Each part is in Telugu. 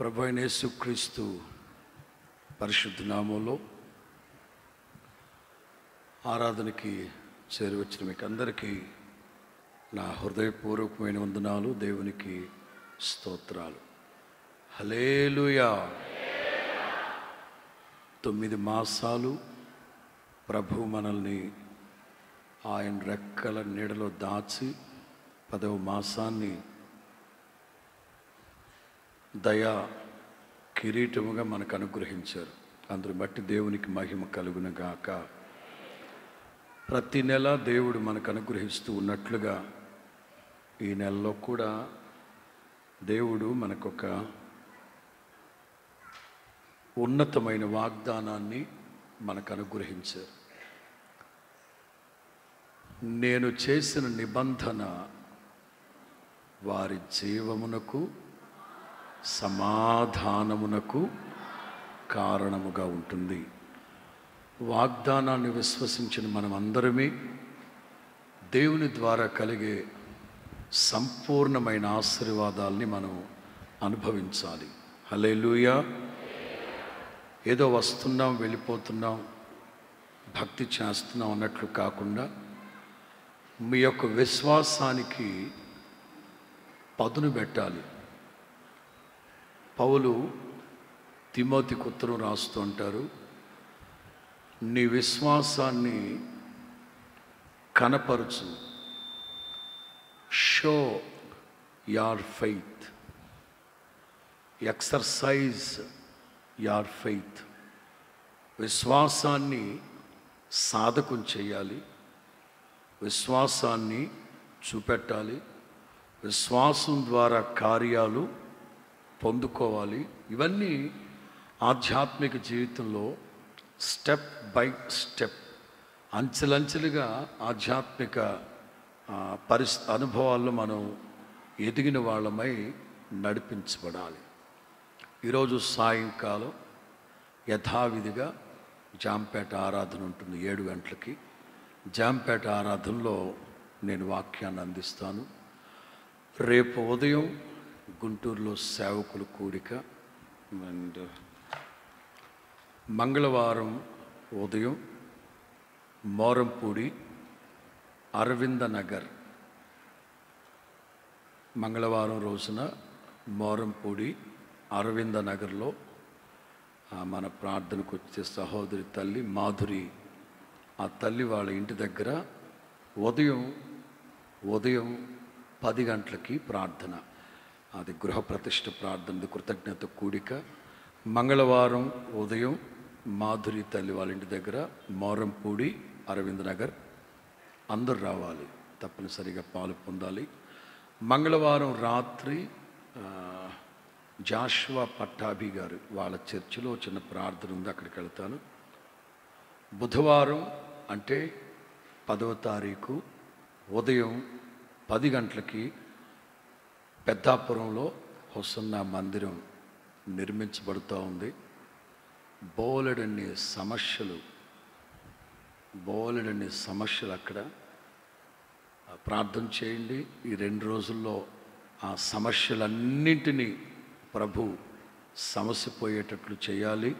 ప్రభు అయిన యేసుక్రీస్తు పరిశుద్ధ నామంలో ఆరాధనకి చేరువచ్చిన మీకు అందరికీ నా హృదయపూర్వకమైన వందనాలు దేవునికి స్తోత్రాలు. హలేలుయా తొమ్మిది మాసాలు ప్రభు మనల్ని ఆయన రెక్కల నీడలో దాచి పదవ మాసాన్ని దయా కిరీటముగా మనకు అనుగ్రహించారు అందరు బట్టి దేవునికి మహిమ కలుగునగాక. ప్రతి నెల దేవుడు మనకు అనుగ్రహిస్తూ ఉన్నట్లుగా ఈ నెలలో కూడా దేవుడు మనకొక ఉన్నతమైన వాగ్దానాన్ని మనకు అనుగ్రహించారు నేను చేసిన నిబంధన వారి జీవమునకు సమాధానమునకు కారణముగా ఉంటుంది. వాగ్దానాన్ని విశ్వసించిన మనమందరమే దేవుని ద్వారా కలిగే సంపూర్ణమైన ఆశీర్వాదాల్ని మనం అనుభవించాలి. హలేలుయా ఏదో వస్తున్నాం వెళ్ళిపోతున్నాం భక్తి చేస్తున్నాం అన్నట్లు కాకుండా మీ యొక్క విశ్వాసానికి పదును పెట్టాలి. పౌలు తిమోతి కుత్తరం రాస్తూ ఉంటారు నీ విశ్వాసాన్ని కనపరచు. Show your faith. Exercise your faith. విశ్వాసాన్ని సాధకం చేయాలి. విశ్వాసాన్ని చూపెట్టాలి. విశ్వాసం ద్వారా కార్యాలు పొందుకోవాలి. ఇవన్నీ ఆధ్యాత్మిక జీవితంలో స్టెప్ బై స్టెప్ అంచెలంచెలుగా ఆధ్యాత్మిక పరిస్ అనుభవాల్లో మనం ఎదిగిన వాళ్ళమై నడిపించబడాలి. ఈరోజు సాయంకాలం యథావిధిగా జాంపేట ఆరాధన ఉంటుంది ఏడు గంటలకి. జాంపేట ఆరాధనలో నేను వాక్యాన్ని అందిస్తాను. రేపు ఉదయం గుంటూరులో సేవకుల కూడిక అండ్ మంగళవారం ఉదయం మోరంపూడి అరవింద నగర్ మంగళవారం రోజున మోరంపూడి అరవింద నగర్లో మన ప్రార్థనకు వచ్చే సహోదరి తల్లి మాధురి ఆ తల్లి వాళ్ళ ఇంటి దగ్గర ఉదయం ఉదయం పది గంటలకి ప్రార్థన. అది గృహ ప్రతిష్ట ప్రార్థన కృతజ్ఞత కూడిక. మంగళవారం ఉదయం మాధురి తల్లి వాళ్ళ ఇంటి దగ్గర మోరంపూడి అరవింద్ నగర్. అందరూ రావాలి తప్పనిసరిగా పాలు పొందాలి. మంగళవారం రాత్రి జాష్వా పట్టాభి గారు వాళ్ళ చర్చిలో చిన్న ప్రార్థన ఉంది అక్కడికి వెళ్తాను. బుధవారం అంటే పదవ తారీఖు ఉదయం పది గంటలకి పెద్దాపురంలో హొసన్న మందిరం నిర్మించబడుతూ ఉంది. బోలెడన్ని సమస్యలు బోలెడన్ని సమస్యలు అక్కడ. ప్రార్థన చేయండి. ఈ రెండు రోజుల్లో ఆ సమస్యలన్నింటినీ ప్రభు సమస్యపోయేటట్లు చేయాలి.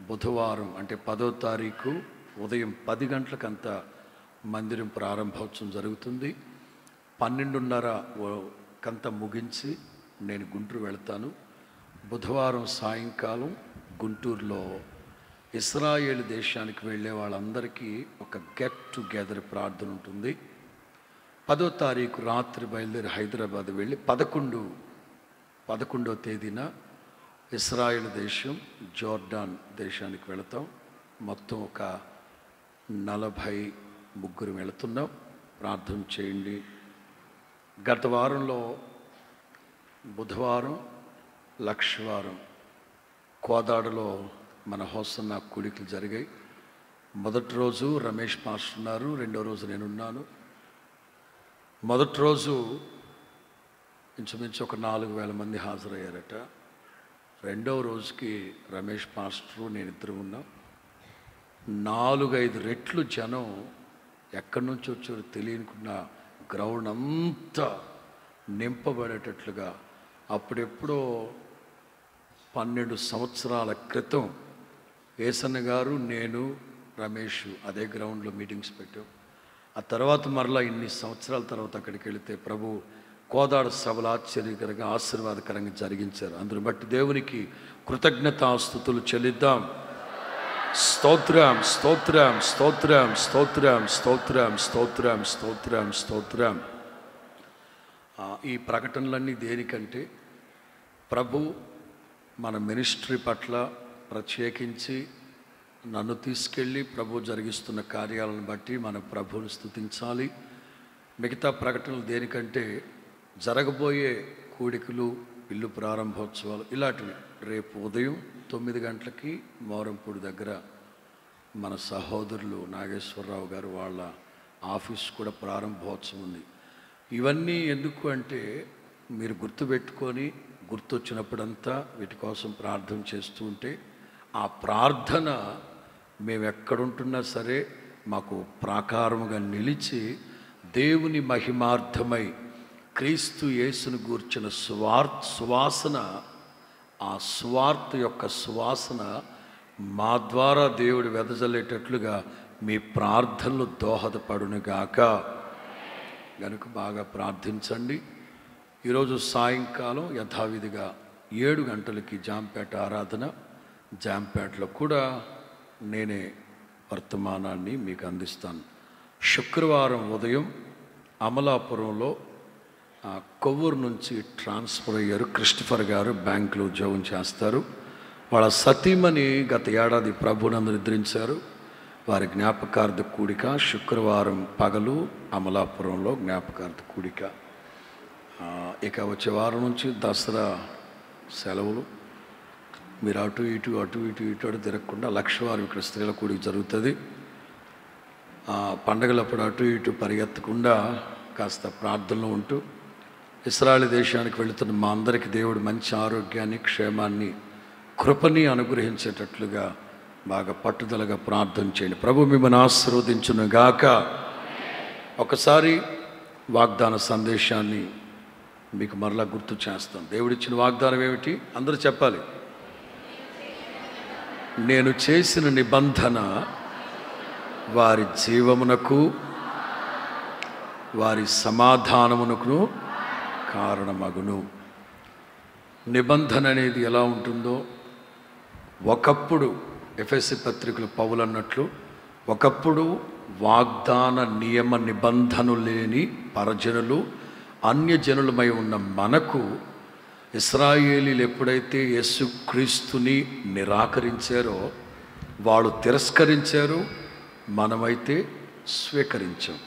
బుధవారం అంటే పదో తారీఖు ఉదయం పది గంటలకంతా మందిరం ప్రారంభోత్సవం జరుగుతుంది. పన్నెండున్నర ఓ- కంత ముగించి నేను గుంటూరు వెళ్తాను. బుధవారం సాయంకాలం గుంటూరులో ఇస్రాయేల్ దేశానికి వెళ్ళే వాళ్ళందరికీ ఒక గెట్ టుగెదర్ ప్రార్థన ఉంటుంది. పదో తారీఖు రాత్రి బయలుదేరి హైదరాబాద్ వెళ్ళి పదకొండు పదకొండో తేదీన ఇస్రాయేల్ దేశం జోర్డాన్ దేశానికి వెళతాం. మొత్తం ఒక నలభై ముగ్గురు వెళుతున్నాం. ప్రార్థన చేయండి. గత వారంలో బుధవారం లక్షవారం కోదాడలో మన హోసన్న కూడికలు జరిగాయి. మొదటి రోజు రమేష్ మాస్టర్ ఉన్నారు రెండో రోజు నేనున్నాను. మొదటి రోజు ఇంచుమించు ఒక నాలుగు వేల మంది హాజరయ్యారట. రెండవ రోజుకి రమేష్ మాస్టరు నేను ఇద్దరు ఉన్నాం. నాలుగైదు రెట్లు జనం ఎక్కడి నుంచి వచ్చారో తెలియకుండా గ్రౌండ్ అంతా నింపబడేటట్లుగా అప్పుడెప్పుడో పన్నెండు సంవత్సరాల క్రితం ఏసన్న గారు నేను రమేష్ అదే గ్రౌండ్లో మీటింగ్స్ పెట్టాం. ఆ తర్వాత మరలా ఇన్ని సంవత్సరాల తర్వాత అక్కడికి వెళితే ప్రభు కోదాడ సభలు ఆశ్చర్యకరంగా ఆశీర్వాదకరంగా జరిగించారు. అందుని బట్టి దేవునికి కృతజ్ఞతాస్థుతులు చెల్లిద్దాం. స్తోత్రం స్తోత్రం స్తోత్రం స్తోత్రం స్తోత్రం స్తోత్రం స్తోత్రం స్తోత్రం. ఈ ప్రకటనలన్నీ దేనికంటే ప్రభు మన మినిస్ట్రీ పట్ల ప్రత్యేకించి నన్ను తీసుకెళ్ళి ప్రభు జరిగిస్తున్న కార్యాలను బట్టి మన ప్రభువుని స్తుతించాలి. మిగతా ప్రకటనలు దేనికంటే జరగబోయే కూడికలు ఇల్లు ప్రారంభోత్సవాలు ఇలాంటివి. రేపు ఉదయం తొమ్మిది గంటలకి మోరంపూడి దగ్గర మన సహోదరులు నాగేశ్వరరావు గారు వాళ్ళ ఆఫీస్ కూడా ప్రారంభోత్సవం ఉంది. ఇవన్నీ ఎందుకు అంటే మీరు గుర్తుపెట్టుకొని గుర్తొచ్చినప్పుడంతా వీటి కోసం ప్రార్థన చేస్తూ ఉంటే ఆ ప్రార్థన మేము ఎక్కడుంటున్నా సరే మాకు ప్రాకారముగా నిలిచి దేవుని మహిమార్థమై క్రీస్తు యేసును గూర్చిన సువార్ సువాసన ఆ స్వార్థ యొక్క సువాసన మా ద్వారా దేవుడు వెదజల్లేటట్లుగా మీ ప్రార్థనలు దోహదపడునుగాక. గనుక బాగా ప్రార్థించండి. ఈరోజు సాయంకాలం యథావిధిగా ఏడు గంటలకి జాంపేట ఆరాధన. జాంపేటలో కూడా నేనే వర్తమానాన్ని మీకు అందిస్తాను. శుక్రవారం ఉదయం అమలాపురంలో కొవ్వూరు నుంచి ట్రాన్స్ఫర్ అయ్యారు. క్రిస్టఫర్ గారు బ్యాంకులో ఉద్యోగం చేస్తారు. వాళ్ళ సతీమణి గత ఏడాది ప్రభునందు నిద్రించారు. వారి జ్ఞాపకార్థ కూడిక శుక్రవారం పగలు అమలాపురంలో జ్ఞాపకార్థ కూడిక. ఇక వచ్చే వారం నుంచి దసరా సెలవులు. మీరు అటు ఇటు అటు ఇటు ఇటు అటు తిరగకుండా లక్షవారం ఇక్కడ స్త్రీల కూడిక జరుగుతుంది. పండగలప్పుడు అటు ఇటు పరిగెత్తకుండా కాస్త ప్రార్థనలో ఉంటూ ఇస్రాయల్ దేశానికి వెళుతున్న మా అందరికి దేవుడు మంచి ఆరోగ్యాన్ని క్షేమాన్ని కృపని అనుగ్రహించేటట్లుగా బాగా పట్టుదలగా ప్రార్థన చేయండి. ప్రభు మిమ్మల్ని ఆశీర్వదించును గాక. ఒకసారి వాగ్దాన సందేశాన్ని మీకు మరలా గుర్తు చేస్తాం దేవుడిచ్చిన వాగ్దానం ఏమిటి? అందరూ చెప్పాలి. నేను చేసిన నిబంధన వారి జీవమునకు వారి సమాధానమునకును కారణమగును. నిబంధన అనేది ఎలా ఉంటుందో ఒకప్పుడు ఎఫ్ఎస్సి పత్రికలు పౌలు అన్నట్లు ఒకప్పుడు వాగ్దాన నియమ నిబంధనలు లేని పరజనులు అన్యజనులమై ఉన్న మనకు ఇస్రాయేలీలు ఎప్పుడైతే యేసుక్రీస్తుని నిరాకరించారో వాళ్ళు తిరస్కరించారు మనమైతే స్వీకరించాం.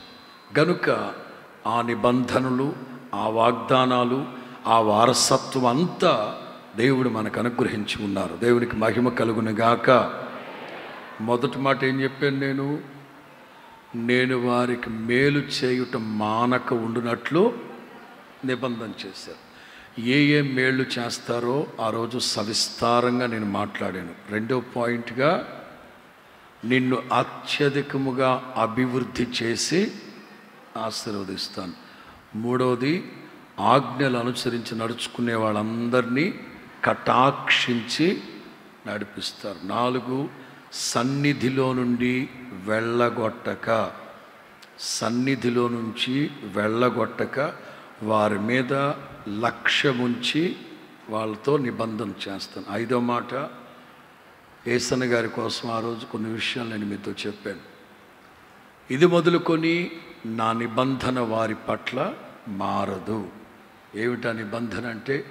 గనుక ఆ నిబంధనలు ఆ వాగ్దానాలు ఆ వారసత్వం అంతా దేవుడు మనకు అనుగ్రహించి ఉన్నారు. దేవునికి మహిమ కలుగునుగాక మొదటి మాట ఏం చెప్పాను నేను? నేను వారికి మేలు చేయుట మానక ఉండునట్లు నిబంధన చేశారు. ఏ ఏ మేళ్ళు చేస్తారో ఆ రోజు సవిస్తారంగా నేను మాట్లాడాను. రెండో పాయింట్గా నిన్ను అత్యధికముగా అభివృద్ధి చేసి ఆశీర్వదిస్తాను. మూడవది ఆజ్ఞలు అనుసరించి నడుచుకునే వాళ్ళందరినీ కటాక్షించి నడిపిస్తారు. నాలుగు సన్నిధిలో నుండి వెళ్ళగొట్టక సన్నిధిలో నుంచి వెళ్ళగొట్టక వారి మీద లక్ష్యముంచి వాళ్ళతో నిబంధన చేస్తాను. ఐదో మాట ఏసన్న గారి కోసం ఆ రోజు కొన్ని విషయాలు నేను మీతో చెప్పాను. ఇది మొదలుకొని నా నిబంధన వారి పట్ల మారదు. ఏమిటా నిబంధన అంటే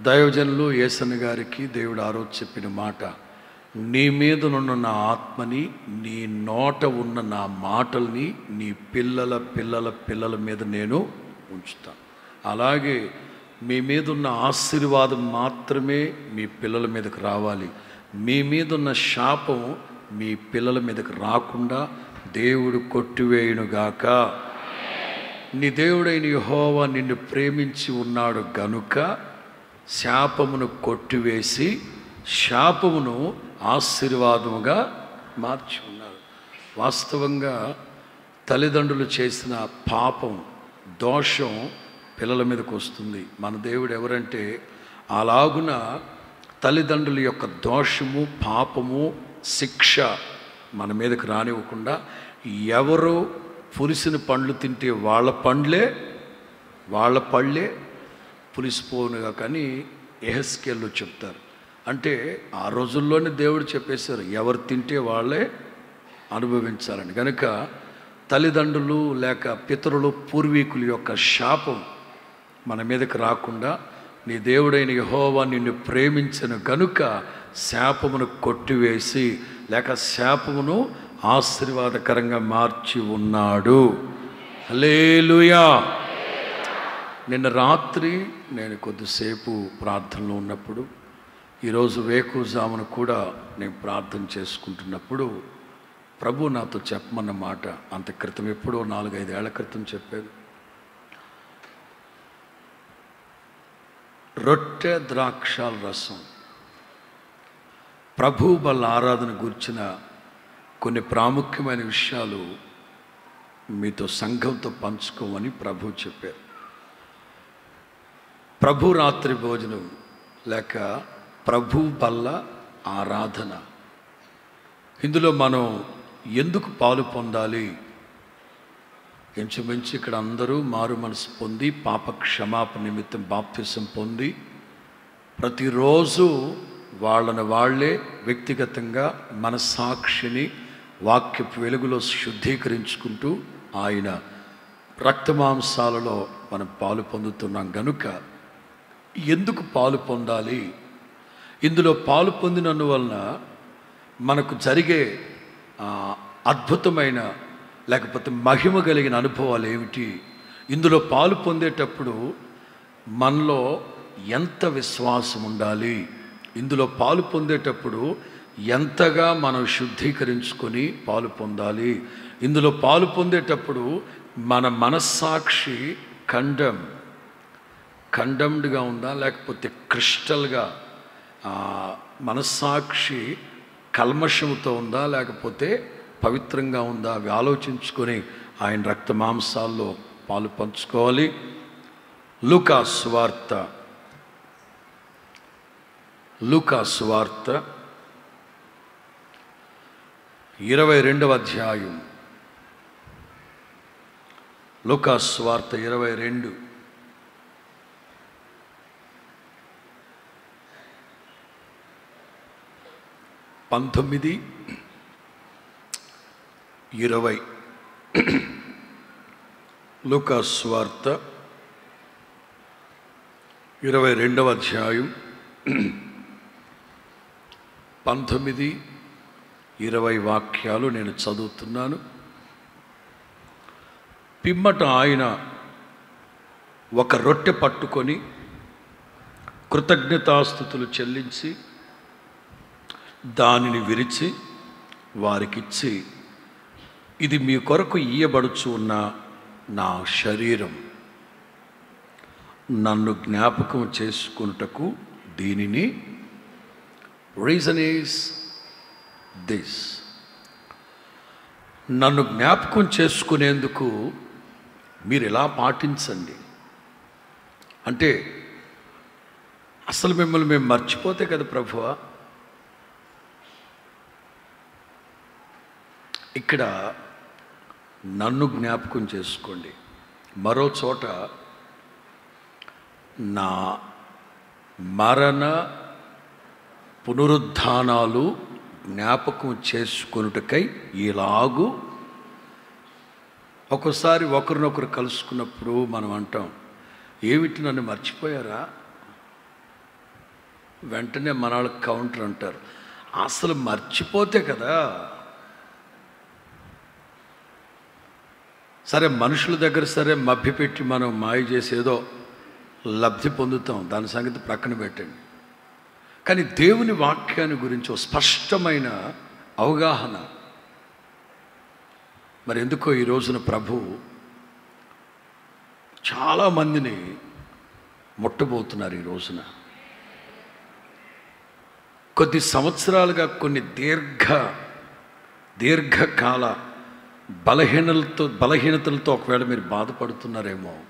దైవజనులు యేసన్ గారికి దేవుడు ఆ రోజు చెప్పిన మాట నీ మీదనున్న నా ఆత్మని నీ నోట ఉన్న నా మాటల్ని నీ పిల్లల పిల్లల పిల్లల మీద నేను ఉంచుతాను అలాగే మీ మీద ఉన్న ఆశీర్వాదం మాత్రమే మీ పిల్లల మీదకి రావాలి. మీ మీద ఉన్న శాపం మీ పిల్లల మీదకి రాకుండా దేవుడు కొట్టివేయునుగాక. నీ దేవుడైన యెహోవా నిన్ను ప్రేమించి ఉన్నాడు గనుక శాపమును కొట్టివేసి శాపమును ఆశీర్వాదముగా మార్చి ఉన్నారు. వాస్తవంగా తల్లిదండ్రులు చేసిన పాపం దోషం పిల్లల మీదకు వస్తుంది. మన దేవుడు ఎవరంటే అలాగున తల్లిదండ్రుల యొక్క దోషము పాపము శిక్ష మన మీదకు రానివ్వకుండా ఎవరు పులిసిన పండ్లు తింటే వాళ్ళ పండ్లే వాళ్ళ పళ్ళే పులిసిపోనుగా కానీ ఎహెస్కేల్లో చెప్తారు. అంటే ఆ రోజుల్లోనే దేవుడు చెప్పేశారు ఎవరు తింటే వాళ్ళే అనుభవించాలని. కనుక తల్లిదండ్రులు లేక పితరులు పూర్వీకుల యొక్క శాపం మన మీదకి రాకుండా నీ దేవుడైన యహోవా నిన్ను ప్రేమించను గనుక శాపమును కొట్టివేసి లేక శాపమును ఆశీర్వాదకరంగా మార్చి ఉన్నాడు. హల్లెలూయా. నిన్న రాత్రి నేను కొద్దిసేపు ప్రార్థనలో ఉన్నప్పుడు ఈరోజు వేకుజామును కూడా నేను ప్రార్థన చేసుకుంటున్నప్పుడు ప్రభు నాతో చెప్పమన్న మాట అంత క్రితం ఎప్పుడో నాలుగైదేళ్ళ క్రితం చెప్పారు రొట్టె ద్రాక్షాల రసం ప్రభు బల ఆరాధన గురించిన కొన్ని ప్రాముఖ్యమైన విషయాలు మీతో సంఘంతో పంచుకోమని ప్రభు చెప్పారు. ప్రభు రాత్రి భోజనం లేక ప్రభు బల్ల ఆరాధన. ఇందులో మనం ఎందుకు పాలు పొందాలి? ఇంచుమించు ఇక్కడ అందరూ మారు మనసు పొంది పాప క్షమాపణ నిమిత్తం బాప్తిసం పొంది ప్రతిరోజు వాళ్ళని వాళ్ళే వ్యక్తిగతంగా మన సాక్షిని వాక్యపు వెలుగులో శుద్ధీకరించుకుంటూ ఆయన రక్తమాంసాలలో మనం పాలు పొందుతున్నాం గనుక ఎందుకు పాలు పొందాలి? ఇందులో పాలు పొందినందువలన మనకు జరిగే అద్భుతమైన లేకపోతే మహిమ కలిగిన అనుభవాలు ఏమిటి? ఇందులో పాలు పొందేటప్పుడు మనలో ఎంత విశ్వాసం ఉండాలి? ఇందులో పాలు పొందేటప్పుడు ఎంతగా మనం శుద్ధీకరించుకొని పాలు పొందాలి? ఇందులో పాలు పొందేటప్పుడు మన మనస్సాక్షి ఖండం కండమ్డ్గా ఉందా? లేకపోతే క్రిస్టల్గా మనస్సాక్షి కల్మషముతో ఉందా? లేకపోతే పవిత్రంగా ఉందా? అవి ఆలోచించుకొని ఆయన రక్త మాంసాల్లో పాలు పంచుకోవాలి. లూకా సువార్త లూకా సువార్త ఇరవై రెండవ అధ్యాయం. లుకాస్ వార్త ఇరవై రెండు. పంతొమ్మిది ఇరవై. లుకాస్ వార్త ఇరవై రెండవ అధ్యాయం. పంతొమ్మిది ఇరవై వాక్యాలు నేను చదువుతున్నాను. పిమ్మట ఆయన ఒక రొట్టె పట్టుకొని కృతజ్ఞతాస్థుతులు చెల్లించి దానిని విరిచి వారికిచ్చి ఇది మీ కొరకు ఇయ్యబడుచు ఉన్న నా శరీరం. నన్ను జ్ఞాపకం చేసుకున్నటకు దీనిని రీజన్ ఈస్ దిస్ నన్ను జ్ఞాపకం చేసుకునేందుకు మీరు ఎలా పాటించండి? అంటే అసలు మిమ్మల్ని మేము మర్చిపోతే కదా ప్రభువా? ఇక్కడ నన్ను జ్ఞాపకం చేసుకోండి. మరో చోట నా మరణ పునరుద్ధానాలు జ్ఞాపకం చేసుకొనుటకై ఇలాగు ఒక్కోసారి ఒకరినొకరు కలుసుకున్నప్పుడు మనం అంటాం ఏమిటి నన్ను మర్చిపోయారా? వెంటనే మన వాళ్ళకి కౌంటర్ అంటారు అసలు మర్చిపోతే కదా. సరే మనుషుల దగ్గర సరే మభ్యపెట్టి మనం మాయ చేసేదో లబ్ధి పొందుతాం దాని సంగతి ప్రక్కన పెట్టండి. కానీ దేవుని వాక్యాన్ని గురించి ఒక స్పష్టమైన అవగాహన. మరి ఎందుకో ఈ రోజున ప్రభు చాలామందిని ముట్టబోతున్నారు ఈ రోజున. కొద్ది సంవత్సరాలుగా కొన్ని దీర్ఘ దీర్ఘకాల బలహీనలతో బలహీనతలతో ఒకవేళ మీరు బాధపడుతున్నారేమో.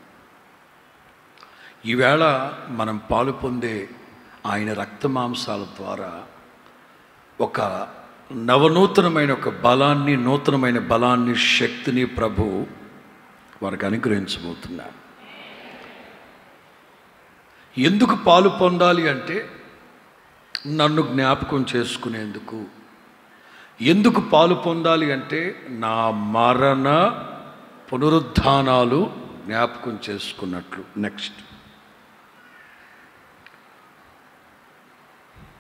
ఈవేళ మనం పాలు పొందే ఆయన రక్తమాంసాల ద్వారా ఒక నవనూతనమైన ఒక బలాన్ని నూతనమైన బలాన్ని శక్తిని ప్రభు వారికి అనుగ్రహించబోతున్నారు ఎందుకు పాలు పొందాలి అంటే నన్ను జ్ఞాపకం చేసుకునేందుకు. ఎందుకు పాలు పొందాలి అంటే నా మరణ పునరుద్ధానాలు జ్ఞాపకం చేసుకున్నట్లు. నెక్స్ట్.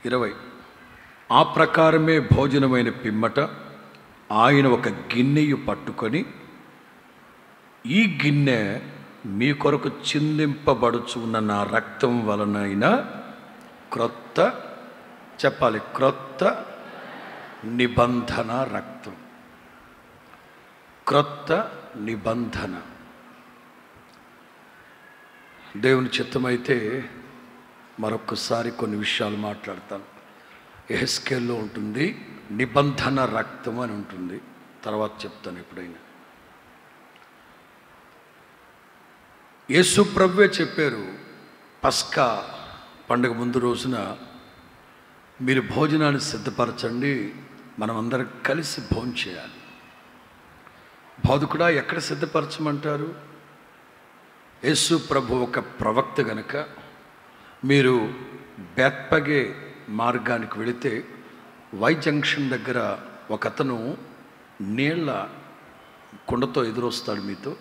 ఇరవై. ఆ ప్రకారమే భోజనమైన పిమ్మట ఆయన ఒక గిన్నెయు పట్టుకొని ఈ గిన్నె మీ కొరకు చిందింపబడుచున్న నా రక్తం వలనైనా క్రొత్త చెప్పాలి క్రొత్త నిబంధన రక్తం. క్రొత్త నిబంధన. దేవుని చిత్తమైతే మరొకసారి కొన్ని విషయాలు మాట్లాడతాను. ఎహెస్కేల్లో ఉంటుంది నిబంధన రక్తం అని ఉంటుంది. తర్వాత చెప్తాను ఎప్పుడైనా. యేసు ప్రభువే చెప్పారు పస్కా పండుగ ముందు రోజున మీరు భోజనాన్ని సిద్ధపరచండి మనం అందరం కలిసి భోజనం చేయాలి. బోధకుడా ఎక్కడ సిద్ధపరచమంటారు? యేసు ప్రభు ఒక ప్రవక్త గనక మీరు బెత్పగే మార్గానికి వెళితే వై జంక్షన్ దగ్గర ఒక అతను నీళ్ళ కుండతో ఎదురొస్తాడు మీతో.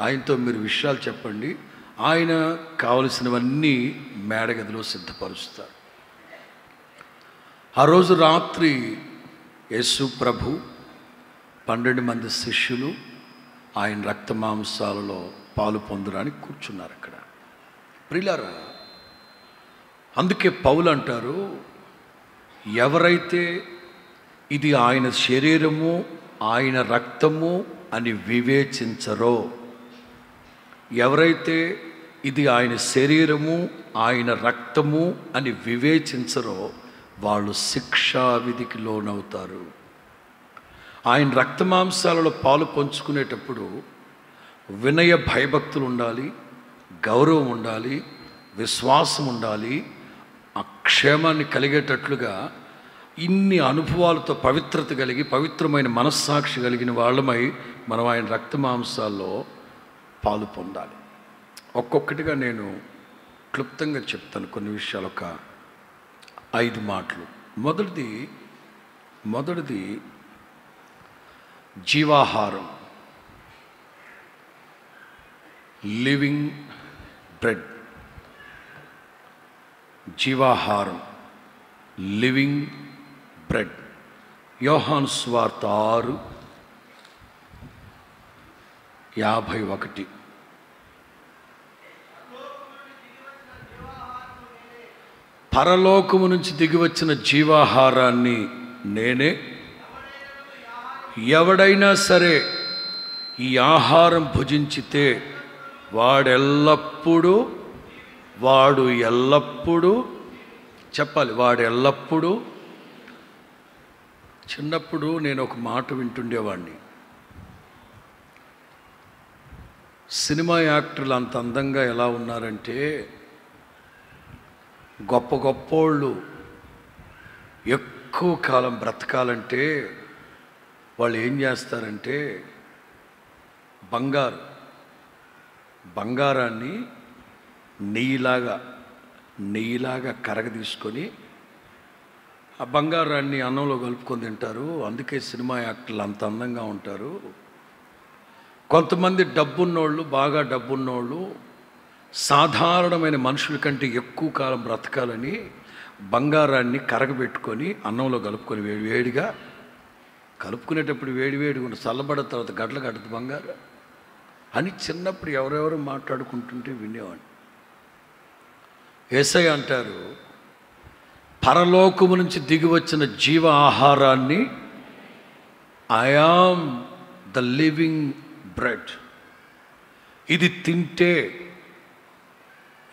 ఆయనతో మీరు విషయాలు చెప్పండి. ఆయన కావలసినవన్నీ మేడగదిలో సిద్ధపరుస్తారు. ఆ రోజు రాత్రి యేసు ప్రభు పన్నెండు మంది శిష్యులు ఆయన రక్త మాంసాలలో పాలు పొందడానికి కూర్చున్నారు అక్కడ. ప్రిలారా అందుకే పౌలు అంటారు ఎవరైతే ఇది ఆయన శరీరము ఆయన రక్తము అని వివేచించరో ఎవరైతే ఇది ఆయన శరీరము ఆయన రక్తము అని వివేచించరో వాళ్ళు శిక్షా విధికి లోనవుతారు. ఆయన రక్తమాంసాలలో పాలు పంచుకునేటప్పుడు వినయ భయభక్తులు ఉండాలి గౌరవం ఉండాలి విశ్వాసం ఉండాలి ఆ క్షేమాన్ని కలిగేటట్లుగా ఇన్ని అనుభవాలతో పవిత్రత కలిగి పవిత్రమైన మనస్సాక్షి కలిగిన వాళ్ళమై మనం ఆయన రక్తమాంసాల్లో పాలు పొందాలి. ఒక్కొక్కటిగా నేను క్లుప్తంగా చెప్తాను కొన్ని విషయాలు. ఒక ఐదు మాటలు. మొదటిది మొదటిది జీవాహారం. Living bread. జీవాహారం living bread. Yohan స్వార్త ఆరు యాభై ఒకటి. పరలోకము నుంచి దిగివచ్చిన జీవాహారాన్ని నేనే. ఎవడైనా సరే ఈ ఆహారం భుజించితే వాడెల్లప్పుడూ వాడు ఎల్లప్పుడూ చెప్పాలి వాడు ఎల్లప్పుడూ చిన్నప్పుడు నేను ఒక మాట వింటుండేవాడిని సినిమా యాక్టర్లు అంత అందంగా ఎలా ఉన్నారంటే గొప్ప గొప్పోళ్ళు ఎక్కువ కాలం బ్రతకాలంటే వాళ్ళు ఏం చేస్తారంటే బంగారు బంగారాన్ని నెయ్యిలాగా నెయ్యిలాగా కరగ తీసుకొని ఆ బంగారాన్ని అన్నంలో కలుపుకొని తింటారు. అందుకే సినిమా యాక్టర్లు అంత అందంగా ఉంటారు. కొంతమంది డబ్బున్నోళ్ళు బాగా డబ్బున్నోళ్ళు సాధారణమైన మనుషుల కంటే ఎక్కువ కాలం బ్రతకాలని బంగారాన్ని కరగబెట్టుకొని అన్నంలో కలుపుకొని వేడి వేడిగా కలుపుకునేటప్పుడు వేడి వేడిగా ఉన్న చల్లబడిన తర్వాత గడ్డలు గడ్డదు బంగారు అని చిన్నప్పుడు ఎవరెవరు మాట్లాడుకుంటుంటే వినేవాడిని. ఏసై అంటారు పరలోకము నుంచి దిగి వచ్చిన జీవ ఆహారాన్ని ఐఆమ్ ద లివింగ్ బ్రెడ్ ఇది తింటే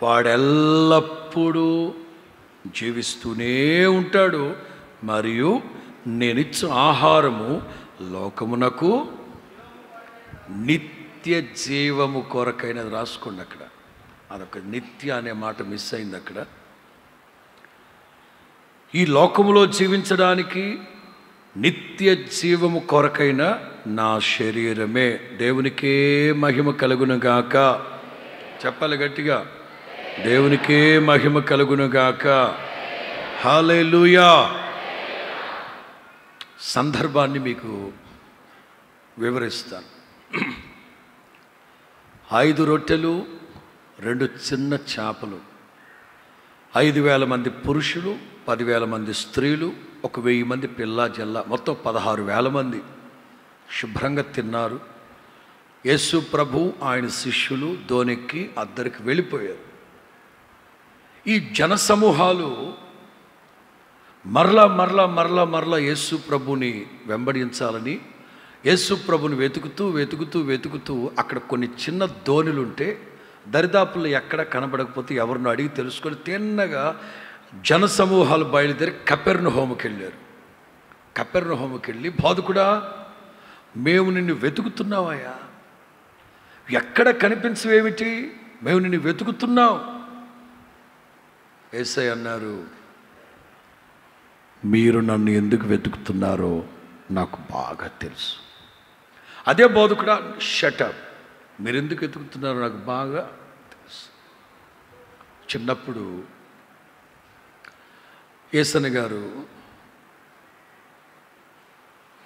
వాడెల్లప్పుడూ జీవిస్తూనే ఉంటాడు మరియు నేనిచ్చు ఆహారము లోకమునకు నిత్య జీవము కొరకైనది. రాసుకోండి అక్కడ. అదొక నిత్య అనే మాట మిస్ అయింది అక్కడ. ఈ లోకములో జీవించడానికి నిత్య జీవము కొరకైన నా శరీరమే. దేవునికే మహిమ కలుగునుగాక. చెప్పాలి గట్టిగా. దేవునికే మహిమ కలుగునుగాక. హాలేలుయా సందర్భాన్ని మీకు వివరిస్తాను. ఐదు రొట్టెలు రెండు చిన్న చేపలు. ఐదు వేల మంది పురుషులు పదివేల మంది స్త్రీలు ఒక వెయ్యి మంది పిల్ల జల్ల మొత్తం పదహారు వేల మంది శుభ్రంగా తిన్నారు. యేసు ప్రభు ఆయన శిష్యులు దోనెక్కి అద్దరికి వెళ్ళిపోయారు. ఈ జనసమూహాలు మరలా మరలా మరలా మరలా యేసు ప్రభుని వెంబడించాలని యేసు ప్రభుని వెతుకుతూ వెతుకుతూ వెతుకుతూ అక్కడ కొన్ని చిన్న దోణులు దరిదాపులు దరిదాపుల్లో ఎక్కడ కనబడకపోతే ఎవరినో అడిగి తెలుసుకొని తిన్నగా జనసమూహాలు బయలుదేరి కపెర్ను హోముకి వెళ్ళారు. కపెర్ను హోముకి వెళ్ళి బాధకుడా మేము నిన్ను వెతుకుతున్నావయ్యా ఎక్కడ కనిపించవేమిటి? మేము నిన్ను వెతుకుతున్నాం. ఏసై అన్నారు మీరు నన్ను ఎందుకు వెతుకుతున్నారో నాకు బాగా తెలుసు. అదే బోధకుడా షటప్ మీరెందుకు ఎదుగుతున్నారో నాకు బాగా తెలుసు. చిన్నప్పుడు ఏసన్ గారు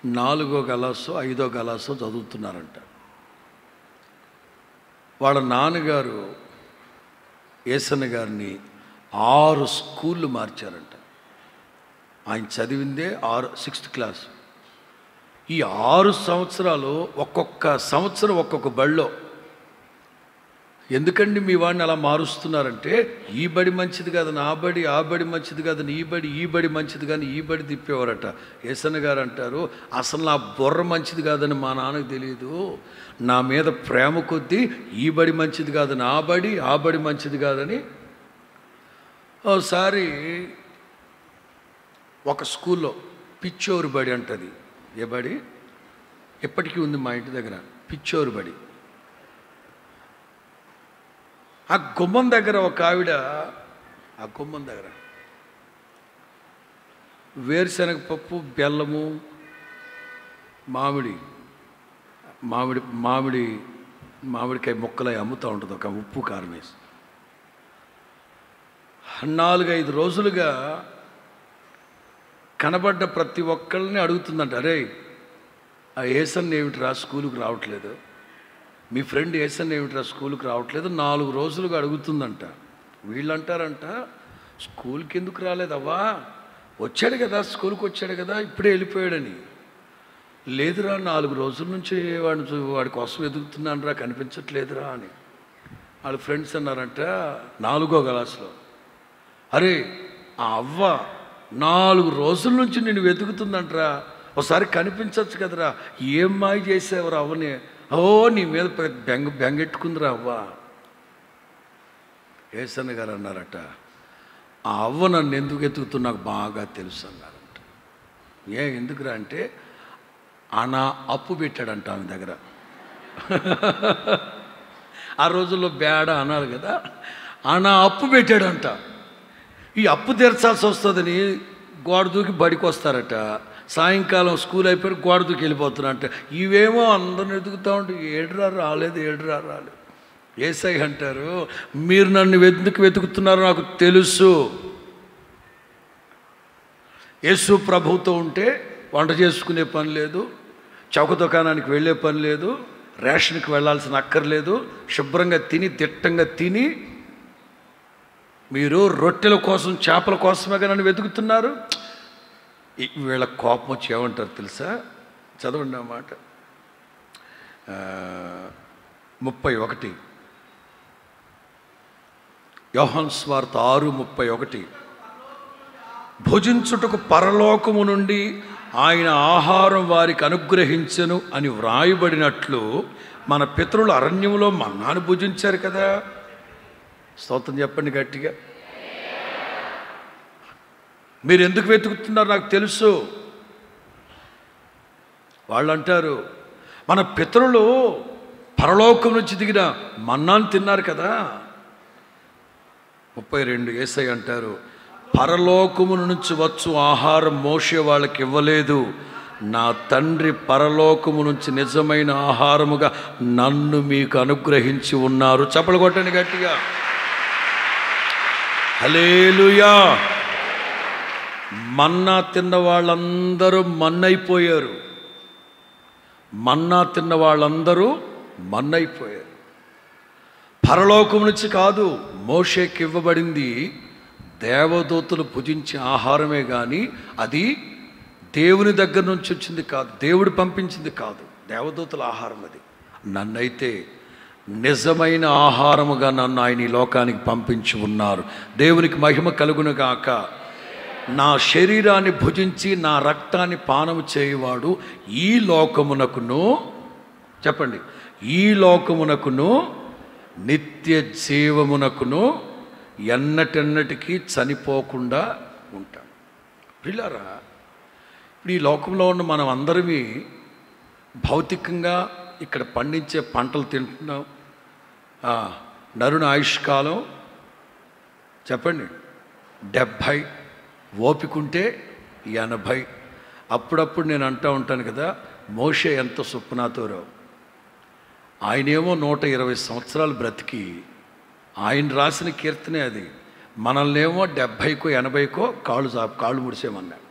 నాలుగో గలాసో ఐదో గలాసో చదువుతున్నారంట. వాళ్ళ నాన్నగారు ఏసన్న గారిని ఆరు స్కూళ్ళు మార్చారంట. ఆయన చదివిందే ఆరు సిక్స్త్ క్లాస్. ఈ ఆరు సంవత్సరాలు ఒక్కొక్క సంవత్సరం ఒక్కొక్క బళ్ళో ఎందుకండి మీ వాడిని అలా మారుస్తున్నారంటే ఈ బడి మంచిది కాదని ఆ బడి ఆ బడి మంచిది కాదని ఈ బడి ఈ బడి మంచిది కానీ ఈ బడి తిప్పేవారట. ఏసన్న గారు అంటారు అసలు నా బుర్ర మంచిది కాదని మా నాన్నకు తెలియదు నా మీద ప్రేమ కొద్దీ ఈ బడి మంచిది కాదని ఆ బడి ఆ బడి మంచిది కాదని. ఓసారి ఒక స్కూల్లో పిచ్చోరు బడి అంటది. ఏ బడి? ఎప్పటికీ ఉంది మా ఇంటి దగ్గర పిచ్చోరు బడి. ఆ గుమ్మం దగ్గర ఒక ఆవిడ ఆ గుమ్మం దగ్గర వేరుశనగ పప్పు బెల్లము మామిడి మామిడి మామిడి మామిడికాయ ముక్కలై అమ్ముతూ ఉంటుంది ఒక ఉప్పు కారం వేసి. నాలుగైదు రోజులుగా కనబడ్డ ప్రతి ఒక్కళ్ళని అడుగుతుందంట అరే ఆ ఏసన్ ఏమిటిరా స్కూలుకు రావట్లేదు? మీ ఫ్రెండ్ ఏసన్ ఏమిట్రా స్కూల్కి రావట్లేదు? నాలుగు రోజులుగా అడుగుతుందంట. వీళ్ళు అంటారంట స్కూల్కి ఎందుకు రాలేదవ్వా? వచ్చాడు కదా స్కూల్కి వచ్చాడు కదా ఇప్పుడే వెళ్ళిపోయాడని. లేదురా నాలుగు రోజుల నుంచి వాడిని వాడి కోసం వెతుకుతున్నాను రా కనిపించట్లేదురా అని. వాళ్ళ ఫ్రెండ్స్ అన్నారంట నాలుగో క్లాస్లో అరే ఆ అవ్వ నాలుగు రోజుల నుంచి నేను వెతుకుతుందంటరా. ఒకసారి కనిపించవచ్చు కదరా. ఏం మాయ చేసావురా అవ్వని ఓ నీ మీద బెంగ బెంగెట్టుకుందిరా అవ్వ. ఏసన్న గారు అన్నారట ఆ అవ్వ నన్ను ఎందుకు ఎతుకుతున్నా నాకు బాగా తెలుసు అన్నారంట. ఏ ఎందుకురా అంటే అనా అప్పు పెట్టాడంట ఆమె దగ్గర. ఆ రోజుల్లో బేడ అన్నారు కదా అనా అప్పు పెట్టాడంట. ఈ అప్పు తీర్చాల్సి వస్తుందని గోడ దూకి బడికి వస్తారట సాయంకాలం స్కూల్ అయిపోయి గోడ దూకి వెళ్ళిపోతున్నారంట ఇవేమో అందరిని వెతుకుతూ ఉంటే ఏడురా రాలేదు ఏడురా రాలేదు. ఏసై అంటారు మీరు నన్ను ఎందుకు వెతుకుతున్నారో నాకు తెలుసు. యేసు ప్రభుతో ఉంటే వంట చేసుకునే పని లేదు చౌక దుకాణానికి వెళ్ళే పని లేదు రేషన్కి వెళ్ళాల్సిన అక్కర్లేదు శుభ్రంగా తిని దిట్టంగా తిని మీరు రొట్టెల కోసం చేపల కోసమే నన్ను వెతుకుతున్నారు? వీళ్ళ కోపం వచ్చి ఏమంటారు తెలుసా? చదవండి అన్నమాట ముప్పై ఒకటి. యోహాన్ స్వార్త ఆరు ముప్పై ఒకటి. భుజించుటకు పరలోకము నుండి ఆయన ఆహారం వారికి అనుగ్రహించను అని వ్రాయబడినట్లు మన పితరులు అరణ్యంలో మన్నాను భుజించారు కదా. స్తోత్రం చెప్పండి గట్టిగా. మీరు ఎందుకు వెతుకుతున్నారు నాకు తెలుసు. వాళ్ళు అంటారు మన పితరులు పరలోకం నుంచి దిగిన మన్నాను తిన్నారు కదా. ముప్పై రెండు ఏసై అంటారు పరలోకము నుంచి వచ్చు ఆహారం మోసే వాళ్ళకి ఇవ్వలేదు. నా తండ్రి పరలోకము నుంచి నిజమైన ఆహారముగా నన్ను మీకు అనుగ్రహించి ఉన్నారు. చప్పలు కొట్టండి గట్టిగా. హలేలుయా మన్నా తిన్న వాళ్ళందరూ మన్నైపోయారు. మన్నా తిన్న వాళ్ళందరూ మన్నైపోయారు. పరలోకం నుంచి కాదు మోషేకి ఇవ్వబడింది దేవదూతలు భుజించే ఆహారమే కానీ అది దేవుని దగ్గర నుంచి వచ్చింది కాదు దేవుడు పంపించింది కాదు దేవదూతల ఆహారం అది. నన్నైతే నిజమైన ఆహారముగా నన్ను ఆయన ఈ లోకానికి పంపించి ఉన్నారు. దేవునికి మహిమ కలుగును గాక నా శరీరాన్ని భుజించి నా రక్తాన్ని పానము చేయువాడు ఈ లోకమునకును చెప్పండి ఈ లోకమునకును నిత్య జీవమునకును ఎన్నటెన్నటికీ చనిపోకుండా ఉంటాడు పిల్లరా ఇప్పుడు ఈ లోకంలో ఉన్న మనం అందరివి భౌతికంగా ఇక్కడ పండించే పంటలు తింటున్నాం. నరుణ నరుని ఆయుష్కాలం చెప్పండి డెబ్భై ఓపికంటే ఎనభై. అప్పుడప్పుడు నేను అంటూ ఉంటాను కదా మోషే ఎంత సుప్నాతోరావు ఆయనేమో నూట ఇరవై సంవత్సరాలు బ్రతికి ఆయన రాసిన కీర్తనే అది. మనల్నేమో డెబ్భైకో ఎనభైకో కాళ్ళు చా కాళ్ళు ముడిసేమన్నాడు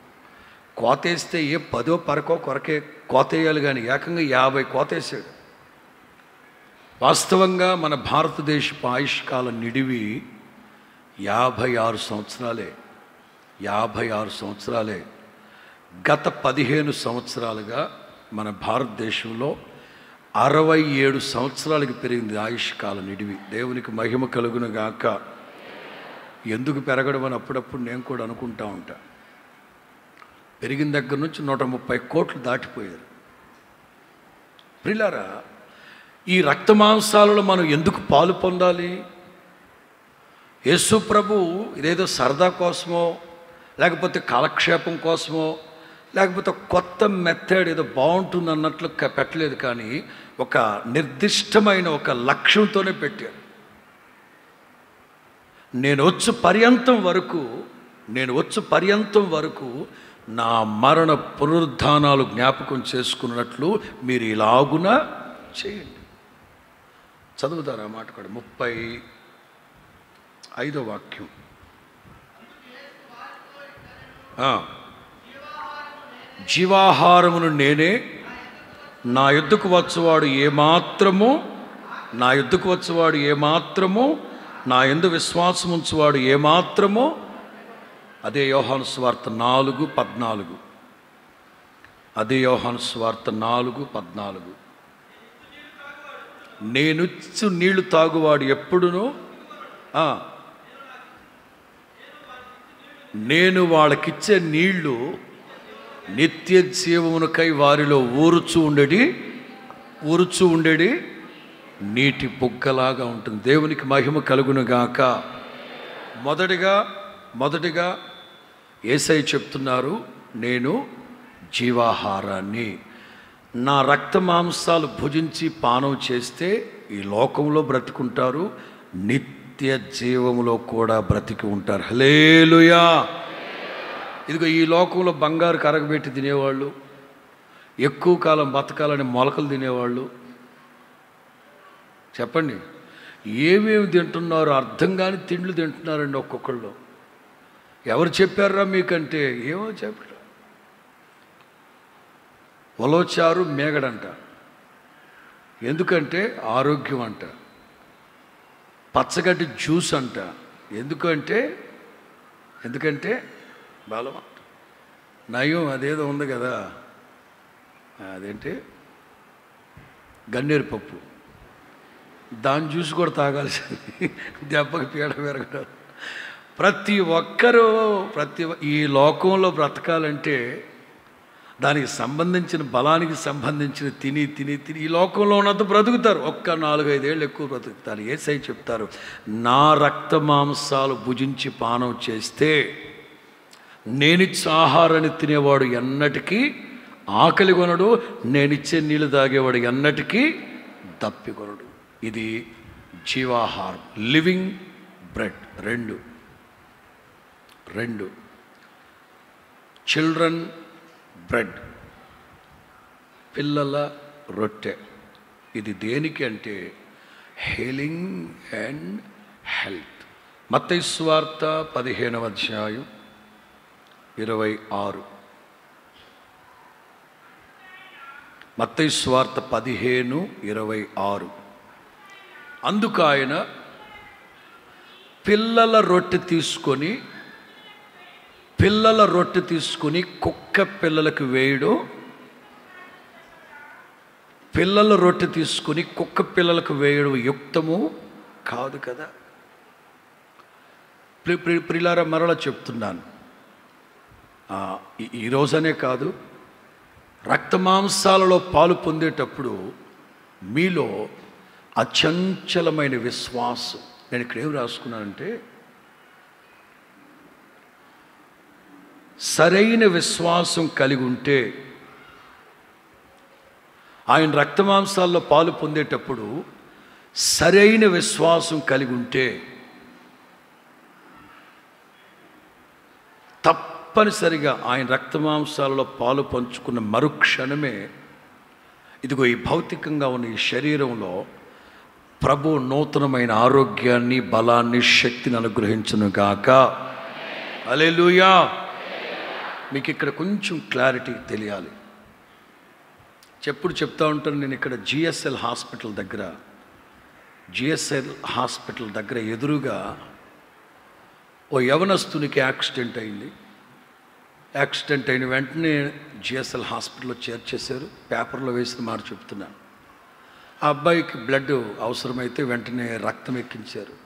కోతేస్తే ఏ పదో పరకో కొరకే కోతేయాలి కానీ ఏకంగా యాభై కోతేసాడు వాస్తవంగా మన భారతదేశపు ఆయుష్కాల నిడివి యాభై ఆరు సంవత్సరాలే. యాభై ఆరు సంవత్సరాలే. గత పదిహేను సంవత్సరాలుగా మన భారతదేశంలో అరవై ఏడు సంవత్సరాలకి పెరిగింది ఆయుష్కాల నిడివి. దేవునికి మహిమ కలుగును గాక. ఎందుకు పెరగడం అని అప్పుడప్పుడు నేను కూడా అనుకుంటా ఉంటా. పెరిగిన దగ్గర నుంచి నూట ముప్పై కోట్లు దాటిపోయారు. ప్రిలారా ఈ రక్త మాంసాలలో మనం ఎందుకు పాలు పొందాలి? యేసు ప్రభు ఇదేదో సరదా కోసమో లేకపోతే కాలక్షేపం కోసమో లేకపోతే కొత్త మెథడ్ ఏదో బాగుంటుంది అన్నట్లు పెట్టలేదు కానీ ఒక నిర్దిష్టమైన ఒక లక్ష్యంతోనే పెట్టారు. నేను వచ్చు పర్యంతం వరకు నేను వచ్చు పర్యంతం వరకు నా మరణ పునరుద్ధానాలు జ్ఞాపకం చేసుకున్నట్లు మీరు ఇలాగున చేయండి. చదువుతారా మాట కూడా ముప్పై ఐదో వాక్యం. జీవాహారమును నేనే నా యుద్ధకు వచ్చేవాడు ఏమాత్రము నా యుద్ధకు వచ్చేవాడు ఏమాత్రము నా ఎందు విశ్వాసం ఉంచువాడు ఏమాత్రము. అదే యోహాను స్వార్త నాలుగు పద్నాలుగు. అదే యోహాను స్వార్త నాలుగు పద్నాలుగు. నేనుచ్చు నీళ్ళు తాగువాడు ఎప్పుడునో నేను వాళ్ళకిచ్చే నీళ్ళు నిత్య జీవమునకై వారిలో ఊరుచు ఉండేది ఊరుచు ఉండేది నీటి బుగ్గలాగా ఉంటుంది. దేవునికి మహిమ కలుగునుగాక. మొదటిగా మొదటిగా ఏసై చెప్తున్నారు నేను జీవాహారాన్ని. నా రక్త మాంసాలు భుజించి పానం చేస్తే ఈ లోకంలో బ్రతుకుంటారు నిత్య నిత్య జీవములో కూడా బ్రతికి ఉంటారు. హలేలుయా ఇదిగో ఈ లోకంలో బంగారు కరగబెట్టి తినేవాళ్ళు ఎక్కువ కాలం బతకాలని మొలకలు తినేవాళ్ళు. చెప్పండి ఏమేమి తింటున్నారు అర్థం కాని తిండ్లు తింటున్నారండి ఒక్కొక్కళ్ళు. ఎవరు చెప్పారా మీకంటే? ఏమో చెప్పారు. ఒలోచారు మేగడంట. ఎందుకంటే ఆరోగ్యం అంట. పచ్చగడ్డి జ్యూస్ అంట. ఎందుకంటే ఎందుకంటే బలం అంట నయం అదేదో ఉంది కదా. అదేంటి? గన్నేరు పప్పు. దాని జ్యూస్ కూడా తాగాల్సింది. దెబ్బకి పీడ పెరగడం. ప్రతి ఒక్కరూ ప్రతి ఈ లోకంలో బ్రతకాలంటే దానికి సంబంధించిన బలానికి సంబంధించిన తిని తిని తిని ఈ లోకంలో ఉన్నంత బ్రతుకుతారు. ఒక్క నాలుగైదేళ్ళు ఎక్కువ బ్రతుకుతారు. ఏసై చెప్తారు నా రక్త మాంసాలు భుజించి పానం చేస్తే నేనిచ్చే ఆహారాన్ని తినేవాడు ఎన్నటికీ ఆకలి కొనడు నేనిచ్చే నీళ్ళు తాగేవాడు ఎన్నటికీ దప్పికొనడు ఇది జీవాహారం. Living bread. రెండు. రెండు. Children bread. పిల్లల రొట్టె. ఇది దేనికి అంటే హీలింగ్ అండ్ హెల్త్. మత్తైస్వార్త పదిహేనవ అధ్యాయం ఇరవై ఆరు. మత్తైస్వార్త పదిహేను ఇరవై ఆరు. అందుకు ఆయన పిల్లల రొట్టె తీసుకొని పిల్లల రొట్టె తీసుకొని కుక్క పిల్లలకు వేయడం పిల్లల రొట్టె తీసుకొని కుక్క పిల్లలకు వేయడం యుక్తము కాదు కదా. ప్రి ప్రి ప్రిలార మరల చెప్తున్నాను. ఈరోజనే ఈ- రోజనే కాదు రక్తమాంసాలలో పాలు పొందేటప్పుడు మీలో అచంచలమైన విశ్వాసం. నేను ఇక్కడ ఏం రాసుకున్నానంటే సరైన విశ్వాసం కలిగి ఉంటే ఆయన రక్తమాంసాల్లో పాలు పొందేటప్పుడు సరైన విశ్వాసం కలిగి ఉంటే తప్పనిసరిగా ఆయన రక్తమాంసాలలో పాలు పంచుకున్న మరుక్షణమే ఇదిగో ఈ భౌతికంగా ఉన్న ఈ శరీరంలో ప్రభు నూతనమైన ఆరోగ్యాన్ని బలాన్ని శక్తిని అనుగ్రహించును గాక. అలెలుయా మీకు ఇక్కడ కొంచెం క్లారిటీ తెలియాలి. చెప్పుడు చెప్తా ఉంటాను నేను ఇక్కడ జిఎస్ఎల్ హాస్పిటల్ దగ్గర జిఎస్ఎల్ హాస్పిటల్ దగ్గర ఎదురుగా ఓ యవనస్తునికి యాక్సిడెంట్ అయింది. యాక్సిడెంట్ అయిన వెంటనే జిఎస్ఎల్ హాస్పిటల్లో చేర్చేశారు పేపర్లో వేసిన మాట చెప్తున్నాను ఆ అబ్బాయికి బ్లడ్ అవసరమైతే వెంటనే రక్తం ఎక్కించారు.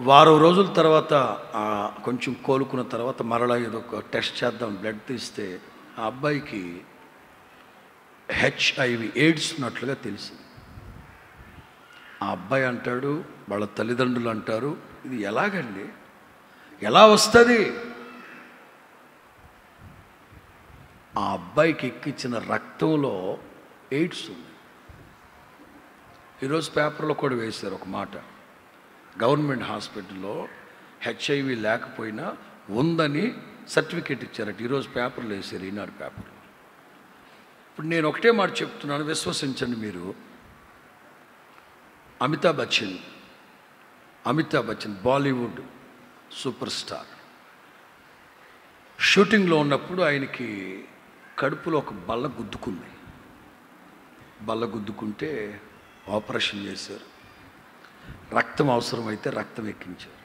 వారం రోజుల తర్వాత కొంచెం కోలుకున్న తర్వాత మరలా ఏదో ఒక టెస్ట్ చేద్దాం బ్లడ్ తీస్తే ఆ అబ్బాయికి హెచ్ఐవి ఎయిడ్స్ ఉన్నట్లుగా తెలిసింది. ఆ అబ్బాయి అంటాడు వాళ్ళ తల్లిదండ్రులు అంటారు ఇది ఎలాగండి? ఎలా వస్తుంది? ఆ అబ్బాయికి ఎక్కించిన రక్తంలో ఎయిడ్స్ ఉంది. ఈరోజు పేపర్లో కూడా వేశారు ఒక మాట. గవర్నమెంట్ హాస్పిటల్లో హెచ్ఐవి లేకపోయినా ఉందని సర్టిఫికేట్ ఇచ్చారట. ఈరోజు పేపర్లో వేసారు ఈనాడు పేపర్లు. ఇప్పుడు నేను ఒకటే మాట చెప్తున్నాను విశ్వసించండి మీరు. అమితాబ్ బచ్చన్ అమితాబ్ బచ్చన్ బాలీవుడ్ సూపర్ స్టార్ షూటింగ్లో ఉన్నప్పుడు ఆయనకి కడుపులో ఒక బల్ల గుద్దుకుంది. బల్ల గుద్దుకుంటే ఆపరేషన్ చేశారు. రక్తం అవసరమైతే రక్తం ఎక్కించారు.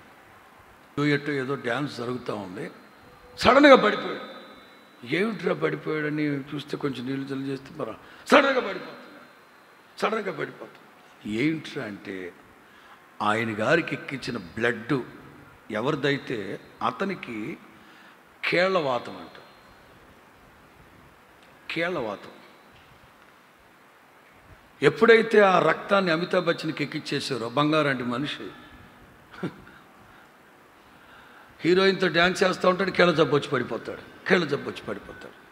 డూయట్ ఏదో డ్యాన్స్ జరుగుతూ ఉంది. సడన్గా పడిపోయాడు. ఏమిట్రా పడిపోయాడని చూస్తే కొంచెం నీళ్ళు జల్లు చేస్తే మరి సడన్గా పడిపోతుంది సడన్గా పడిపోతుంది ఏమిట్రా అంటే ఆయన గారికి ఎక్కించిన బ్లడ్ ఎవరిదైతే అతనికి కేళ్ళవాతం అంట కేళ్ళవాతం ఎప్పుడైతే ఆ రక్తాన్ని అమితాబ్ బచ్చన్కి ఎక్కిచ్చేసారో బంగారాంటి మనిషి. హీరోయిన్తో డ్యాన్స్ చేస్తూ ఉంటాడు కేళ్ళ జబ్బు వచ్చి పడిపోతాడు కేళ్ళ జబ్బు వచ్చి పడిపోతాడు.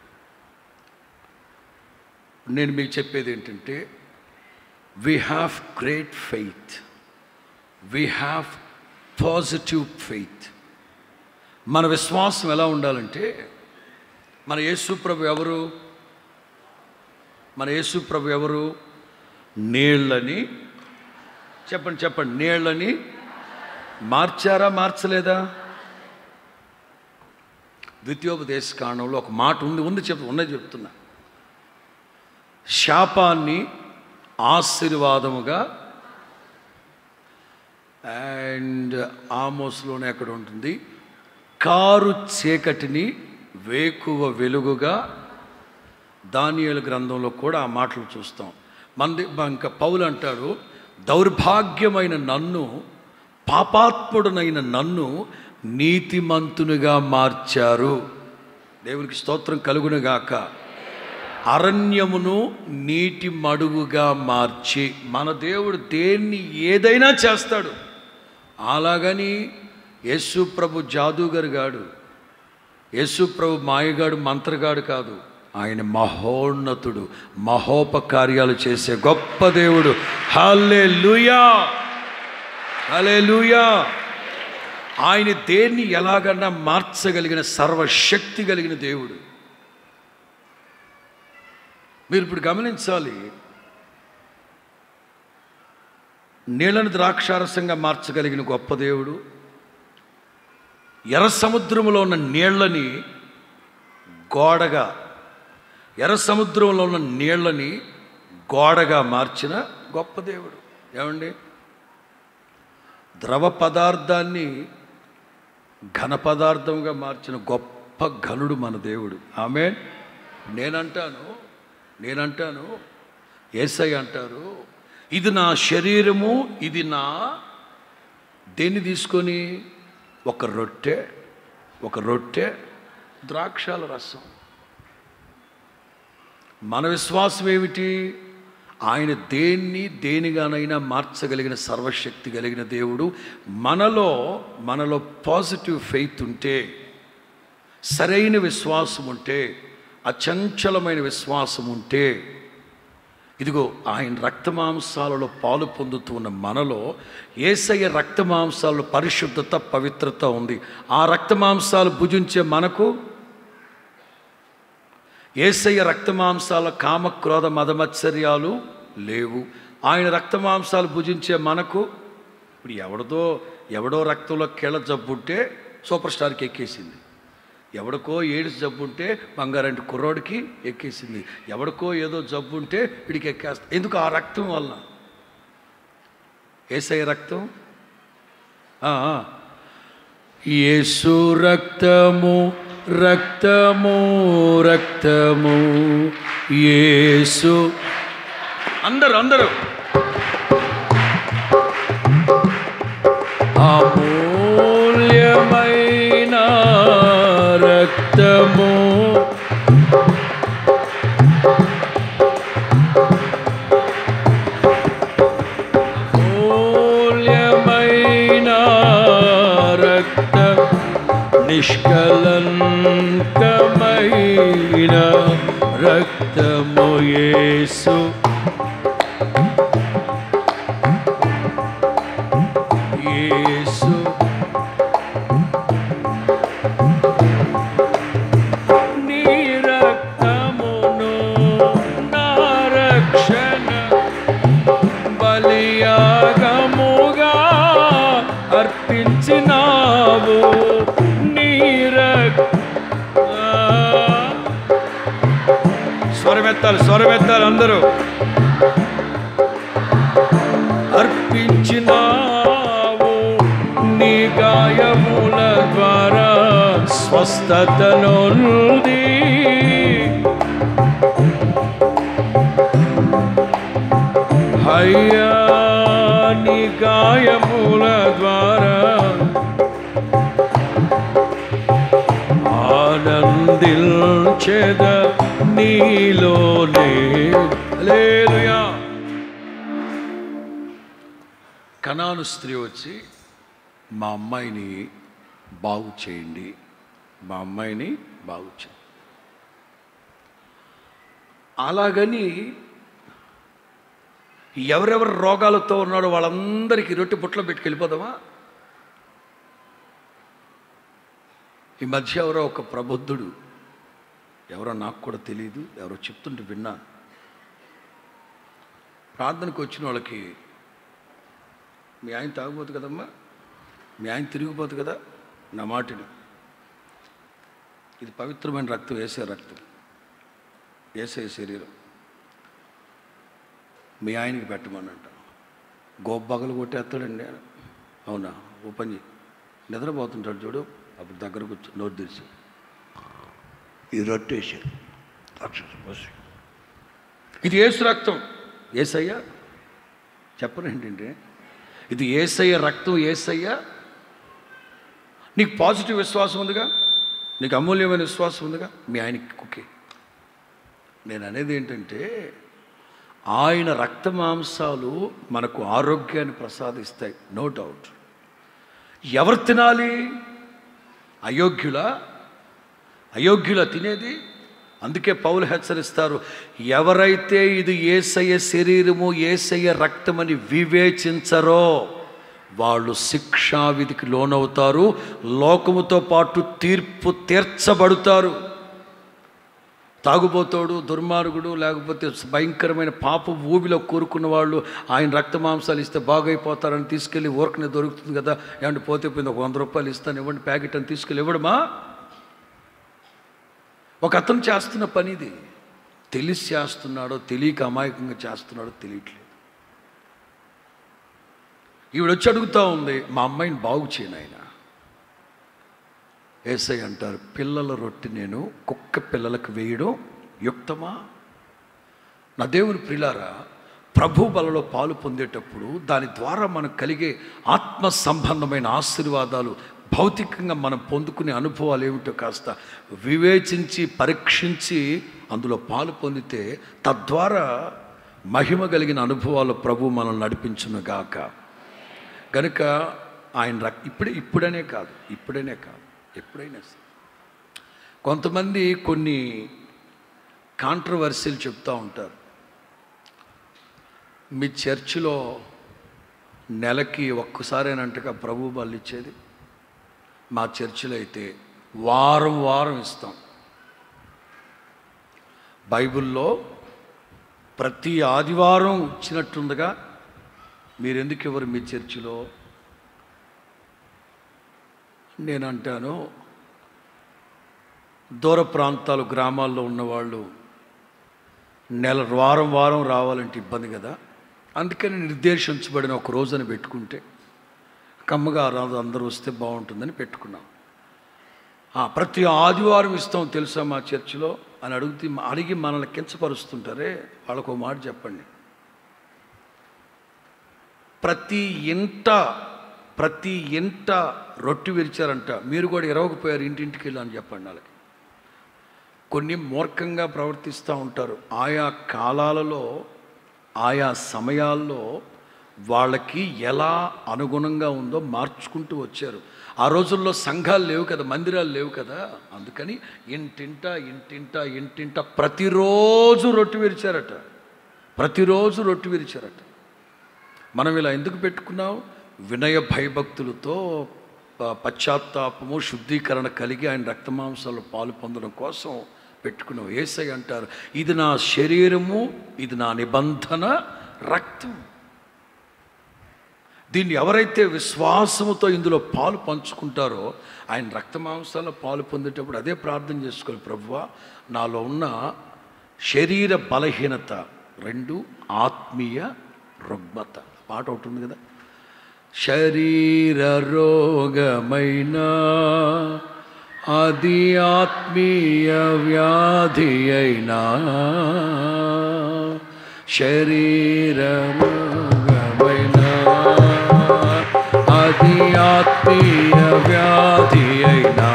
నేను మీకు చెప్పేది ఏంటంటే we have great faith we have positive faith మన విశ్వాసం ఎలా ఉండాలంటే మన యేసుప్రభు ఎవరు? మన యేసు ప్రభు ఎవరు? నీళ్ళని చెప్పండి చెప్పండి నీళ్ళని మార్చారా మార్చలేదా? ద్వితీయోపదేశ కాండంలో ఒక మాట ఉంది ఉంది చెప్ ఉన్నది చెప్తున్నా. శాపాన్ని ఆశీర్వాదముగా అండ్ ఆమోస్లోనే అక్కడ ఉంటుంది. కారు చీకటిని వేకువ వెలుగుగా దానియలు గ్రంథంలో కూడా ఆ మాటలు చూస్తాం. మంది ఇంకా పౌలు అంటాడు దౌర్భాగ్యమైన నన్ను పాపాత్ముడనైన నన్ను నీతిమంతునిగా మార్చారు. దేవునికి స్తోత్రం కలుగునుగాక. అరణ్యమును నీటి మడుగుగా మార్చి మన దేవుడు దేన్ని ఏదైనా చేస్తాడు. అలాగని యేసు ప్రభు జాదూగరు గాడు యేసు ప్రభు మాయగాడు మంత్రగాడు కాదు. ఆయన మహోన్నతుడు మహోపకార్యాలు చేసే గొప్ప దేవుడు. హలే లూయా హలే లూయా ఆయన దేన్ని ఎలాగన్నా మార్చగలిగిన సర్వశక్తి కలిగిన దేవుడు. మీరు ఇప్పుడు గమనించాలి నీళ్ళను ద్రాక్షారసంగా మార్చగలిగిన గొప్ప దేవుడు ఎర్ర సముద్రంలో ఉన్న నీళ్ళని గోడగా ఎర్ర సముద్రంలో ఉన్న నీళ్ళని గోడగా మార్చిన గొప్ప దేవుడు. ఏమండి? ద్రవ పదార్థాన్ని ఘన పదార్థంగా మార్చిన గొప్ప ఘనుడు మన దేవుడు. ఆమె నేనంటాను నేనంటాను ఏసై అంటారు ఇది నా శరీరము ఇది నా దేన్ని తీసుకొని? ఒక రొట్టె ఒక రొట్టె ద్రాక్షాల రసం. మన విశ్వాసం ఏమిటి? ఆయన దేన్ని దేనిగానైనా మార్చగలిగిన సర్వశక్తి కలిగిన దేవుడు. మనలో మనలో పాజిటివ్ ఫెయిత్ ఉంటే సరైన విశ్వాసం ఉంటే అచంచలమైన విశ్వాసం ఉంటే ఇదిగో ఆయన రక్తమాంసాలలో పాలు పొందుతున్న మనలో ఏసయ్య రక్తమాంసాలలో పరిశుద్ధత పవిత్రత ఉంది. ఆ రక్తమాంసాలు భుజించే మనకు ఏసయ్య రక్తమాంసాల కామ క్రోధ మదమత్సర్యాలు లేవు. ఆయన రక్తమాంసాలు భుజించే మనకు ఇప్పుడు ఎవడదో ఎవడో రక్తంలో కీళ్ళ జబ్బుంటే సూపర్ స్టార్కి ఎక్కేసింది. ఎవడికో ఏడుస్ జబ్బు ఉంటే బంగారంటి కుర్రోడికి ఎక్కేసింది. ఎవడికో ఏదో జబ్బు ఉంటే వీడికి ఎక్కేస్తా. ఎందుకు ఆ రక్తం వల్ల ఏసై రక్తం? ఏసు రక్తము రక్తము రక్తము యేసు. అందరూ అందరూ. ఆ యేసు స్వస్థతనుంది. అయ్యా నీ గాయముల ద్వారా ఆనందించేద నీలోనే. లేలుయా కణాను స్త్రీ వచ్చి మా అమ్మాయిని బాగు చేయండి మా అమ్మాయిని బాగు అలాగని ఎవరెవరు రోగాలతో ఉన్నాడో వాళ్ళందరికీ రొట్టె బుట్టలో పెట్టుకెళ్ళిపోదామా? ఈ మధ్య ఎవరో ఒక ప్రబుద్ధుడు ఎవరో నాకు కూడా తెలియదు ఎవరో చెప్తుంటే విన్నా. ప్రార్థనకు వచ్చిన వాళ్ళకి మీ ఆయన తాగిపోదు కదమ్మా? మీ ఆయన తిరిగిపోదు కదా? నా మాటని. ఇది పవిత్రమైన రక్తం వేసే రక్తం వేసే శరీరం. మీ ఆయనకి పెట్టమనంట గోబ్బగలు కొట్టేస్తాడండి అవునా? ఓ పని నిద్రపోతుంటాడు చూడు అప్పుడు దగ్గర కూర్చో నోరు తెరిచి. ఈ రొట్టేసి ఇది ఏసు రక్తం. ఏసయ్యా? చెప్పరేంటంటే ఇది ఏసయ్య రక్తం ఏసయ్య? నీకు పాజిటివ్ విశ్వాసం ఉందిగా? నీకు అమూల్యమైన విశ్వాసం ఉందిగా? మీ ఆయనకి కుకే నేను అనేది ఏంటంటే ఆయన రక్త మాంసాలు మనకు ఆరోగ్యాన్ని ప్రసాదిస్తాయి నో డౌట్ ఎవరు తినాలి? అయోగ్యుల? అయోగ్యుల తినేది? అందుకే పౌలు హెచ్చరిస్తారు ఎవరైతే ఇది ఏసయ్య శరీరము ఏసయ్య రక్తమని వివేచించరో వాళ్ళు శిక్షావిధికి లోనవుతారు లోకముతో పాటు తీర్పు తీర్చబడతారు. తాగుబోతాడు దుర్మార్గుడు లేకపోతే భయంకరమైన పాప ఊబిలో కూరుకున్న వాళ్ళు ఆయన రక్త మాంసాలు ఇస్తే బాగైపోతారని తీసుకెళ్ళి ఊరకనే దొరుకుతుంది కదా ఏమంటే పోతే పోయింది ఒక వంద రూపాయలు ఇస్తాను ఇవ్వండి ప్యాకెట్ అని తీసుకెళ్ళి ఇవ్వడమా? ఒక అతను చేస్తున్న పని ఇది తెలిసి చేస్తున్నాడో తెలియక అమాయకంగా చేస్తున్నాడో తెలియట్లేదు. ఈవిడ వచ్చి అడుగుతూ ఉంది మా అమ్మాయిని బాగు చేయను ఆయన ఏసై అంటారు పిల్లల రొట్టె నేను కుక్క పిల్లలకు వేయడం యుక్తమా? నా దేవుని ప్రిలారా ప్రభు బలలో పాలు పొందేటప్పుడు దాని ద్వారా మనకు కలిగే ఆత్మ సంబంధమైన ఆశీర్వాదాలు భౌతికంగా మనం పొందుకునే అనుభవాలు ఏమిటో కాస్త వివేచించి పరీక్షించి అందులో పాలు పొందితే తద్వారా మహిమ కలిగిన అనుభవాలు ప్రభు మనల్ని నడిపించునుగాక గాక. కనుక ఆయన రక్ ఇప్పుడే ఇప్పుడనే కాదు ఇప్పుడనే కాదు ఎప్పుడైనా సరే. కొంతమంది కొన్ని కాంట్రవర్సీలు చెప్తూ ఉంటారు. మీ చర్చిలో నెలకి ఒక్కసారేనంటగా ప్రభు బళ్ళు ఇచ్చేది మా చర్చిలో అయితే వారం వారం ఇస్తాం. బైబిల్లో ప్రతి ఆదివారం ఇచ్చినట్టుండగా మీరు ఎందుకు ఎవరు మీ చర్చిలో? నేను అంటాను దూర ప్రాంతాలు గ్రామాల్లో ఉన్నవాళ్ళు నెల వారం వారం రావాలంటే ఇబ్బంది కదా. అందుకని నిర్దేశించబడిన ఒక రోజుని పెట్టుకుంటే కమ్మగా రాదు అందరూ వస్తే బాగుంటుందని పెట్టుకున్నాం. ప్రతి ఆదివారం ఇస్తాం తెలుసా మా చర్చిలో? అని అడుగుతూ అడిగి మనల్ని కించపరుస్తుంటారే? వాళ్ళకు ఒక మాట చెప్పండి. ప్రతి ఇంట ప్రతి ఇంట రొట్టె విరిచారంట. మీరు కూడా ఇరవకపోయారు ఇంటింటికి వెళ్ళి అని చెప్పండి వాళ్ళకి. కొన్ని మూర్ఖంగా ప్రవర్తిస్తూ ఉంటారు. ఆయా కాలాలలో ఆయా సమయాల్లో వాళ్ళకి ఎలా అనుగుణంగా ఉందో మార్చుకుంటూ వచ్చారు. ఆ రోజుల్లో సంఘాలు లేవు కదా మందిరాలు లేవు కదా. అందుకని ఇంటింట ఇంటింట ఇంటింట ప్రతిరోజు రొట్టె విరిచారట. ప్రతిరోజు రొట్టె విరిచారట. మనం ఇలా ఎందుకు పెట్టుకున్నాం వినయ భయభక్తులతో పశ్చాత్తాపము శుద్ధీకరణ కలిగి ఆయన రక్తమాంసాలు పాలు పొందడం కోసం పెట్టుకున్నాం ఏసై అంటారు ఇది నా శరీరము ఇది నా నిబంధన రక్తం. దీన్ని ఎవరైతే విశ్వాసముతో ఇందులో పాలు పంచుకుంటారో ఆయన రక్తమాంసాల పాలు పొందేటప్పుడు అదే ప్రార్థన చేసుకోవాలి. ప్రభువ నాలో ఉన్న శరీర బలహీనత రెండు ఆత్మీయ రుగ్మత. పాట ఒకటి ఉంది కదా శరీర రోగమైన అది ఆత్మీయ వ్యాధి అయినా శరీర రోగమైన అది ఆత్మీయ వ్యాధి అయినా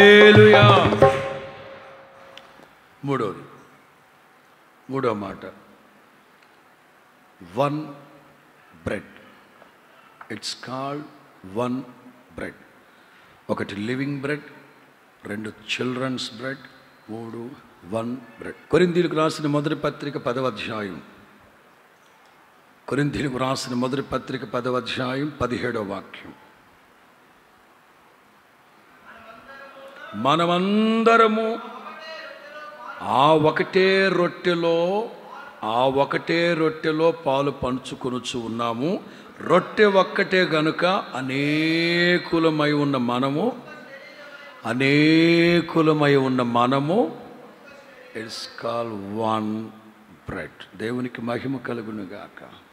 హల్లెలూయా. మూడోది. మూడో మాట. One bread. It's called one bread ఒకటి లివింగ్ బ్రెడ్ రెండు చిల్డ్రన్స్ బ్రెడ్ మూడు వన్ బ్రెడ్. కొరిందీలకు రాసిన మొదటి పత్రిక పదవ అధ్యాయం. కొరిందీలకు రాసిన మొదటి పత్రిక పదవ అధ్యాయం పదిహేడవ వాక్యం. మనమందరము ఆ ఒకటే రొట్టెలో ఆ ఒకటే రొట్టెలో పాలు పంచుకొనుచు ఉన్నాము. రొట్టె ఒక్కటే గనుక అనేకులమై ఉన్న మనము అనేకులమై ఉన్న మనము ఇట్స్ కాల్ వన్ బ్రెడ్. దేవునికి మహిమ కలుగునుగాక.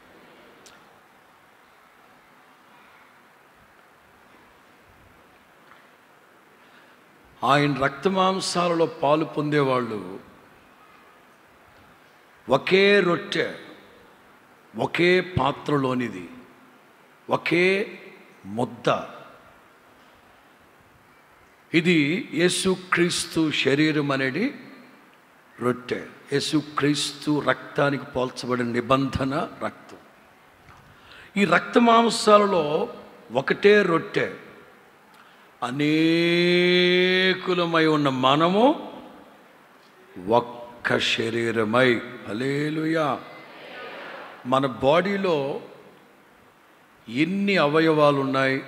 ఆయన రక్తమాంసాలలో పాలు పొందేవాళ్ళు ఒకే రొట్టె ఒకే పాత్రలోనిది ఒకే ముద్ద. ఇది యేసుక్రీస్తు శరీరం అనేది రొట్టె. యేసుక్రీస్తు రక్తానికి పోల్చబడిన నిబంధన రక్తం. ఈ రక్త మాంసాలలో ఒకటే రొట్టె. అనేకులమై ఉన్న మనము ఒక్క శరీరమై. అలేలుయా మన బాడీలో ఎన్ని అవయవాలు ఉన్నాయి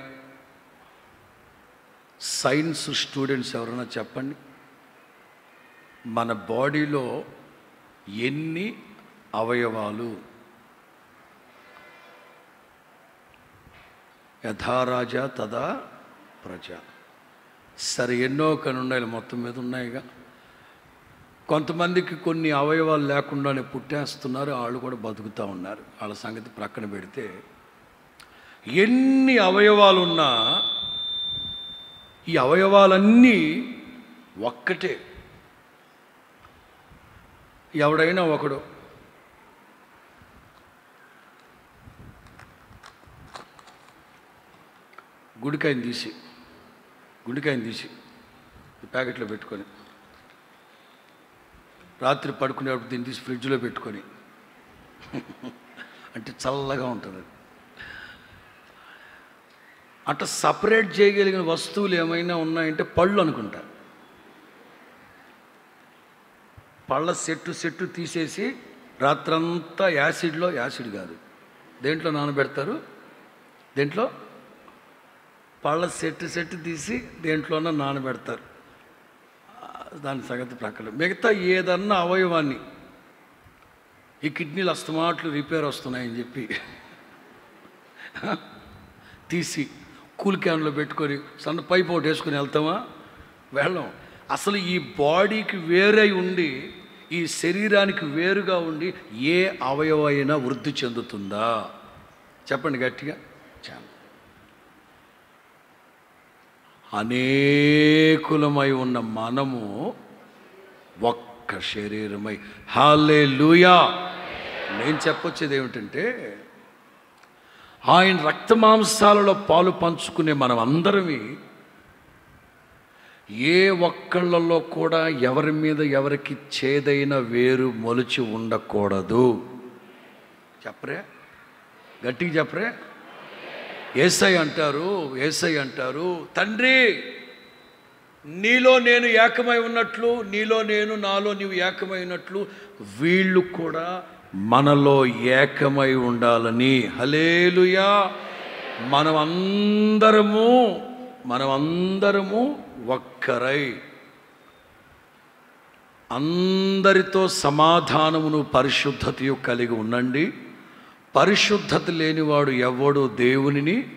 సైన్స్ స్టూడెంట్స్ ఎవరైనా చెప్పండి? మన బాడీలో ఎన్ని అవయవాలు? యథారాజా తదా ప్రజ. సరే ఎన్నో కనుండాలి మొత్తం మీద ఉన్నాయిగా. కొంతమందికి కొన్ని అవయవాలు లేకుండానే పుట్టేస్తున్నారు వాళ్ళు కూడా బతుకుతూ ఉన్నారు. వాళ్ళ సంగతి ప్రక్కన పెడితే ఎన్ని అవయవాలు ఉన్నా ఈ అవయవాలన్నీ ఒక్కటే. ఎవడైనా ఒకడు. గుడికాయని తీసి గుండెకాయని తీసి ఈ ప్యాకెట్లో పెట్టుకొని రాత్రి పడుకునేటప్పుడు దీన్ని తీసి ఫ్రిడ్జ్లో పెట్టుకొని. అంటే చల్లగా ఉంటుంది. అట్లా సపరేట్ చేయగలిగిన వస్తువులు ఏమైనా ఉన్నాయంటే పళ్ళు అనుకుంటా. పళ్ళ సెట్టు సెట్టు తీసేసి రాత్రంతా యాసిడ్లో యాసిడ్ కాదు. దేంట్లో నానబెడతారు? దేంట్లో? పళ్ళ సెట్టు సెట్టు తీసి దేంట్లోనో నానబెడతారు. దాని సంగతి ప్రక్కన మిగతా ఏదన్నా అవయవాన్ని ఈ కిడ్నీలు అస్తమాట్లు రిపేర్ వస్తున్నాయని చెప్పి తీసి కూల్ క్యాన్లో పెట్టుకొని సన్న పైప్ ఒకటి వేసుకొని వెళ్తామా? వెళ్ళాం. అసలు ఈ బాడీకి వేరే ఉండి ఈ శరీరానికి వేరుగా ఉండి ఏ అవయవైనా వృద్ధి చెందుతుందా? చెప్పండి గట్టిగా. చాలా. అనేకులమై ఉన్న మనము ఒక్క శరీరమై. హాలే లూయా నేను చెప్పొచ్చేది ఏమిటంటే ఆయన రక్త మాంసాలలో పాలు పంచుకునే మనం అందరమే ఏ ఒక్కళ్ళలో కూడా ఎవరి మీద ఎవరికి చేదైన వేరు మొలిచి ఉండకూడదు. చెప్పరే? గట్టిగా చెప్పరే? ఏసై అంటారు ఏసై అంటారు తండ్రి నీలో నేను ఏకమై ఉన్నట్లు నీలో నేను నాలో నీవు ఏకమై ఉన్నట్లు వీళ్ళు కూడా మనలో ఏకమై ఉండాలని. హలేలుయా మనమందరము మనమందరము ఒక్కరై. అందరితో సమాధానమును పరిశుద్ధతయు కలిగి ఉండండి. పరిశుద్ధత లేనివాడు ఎవడు దేవునిని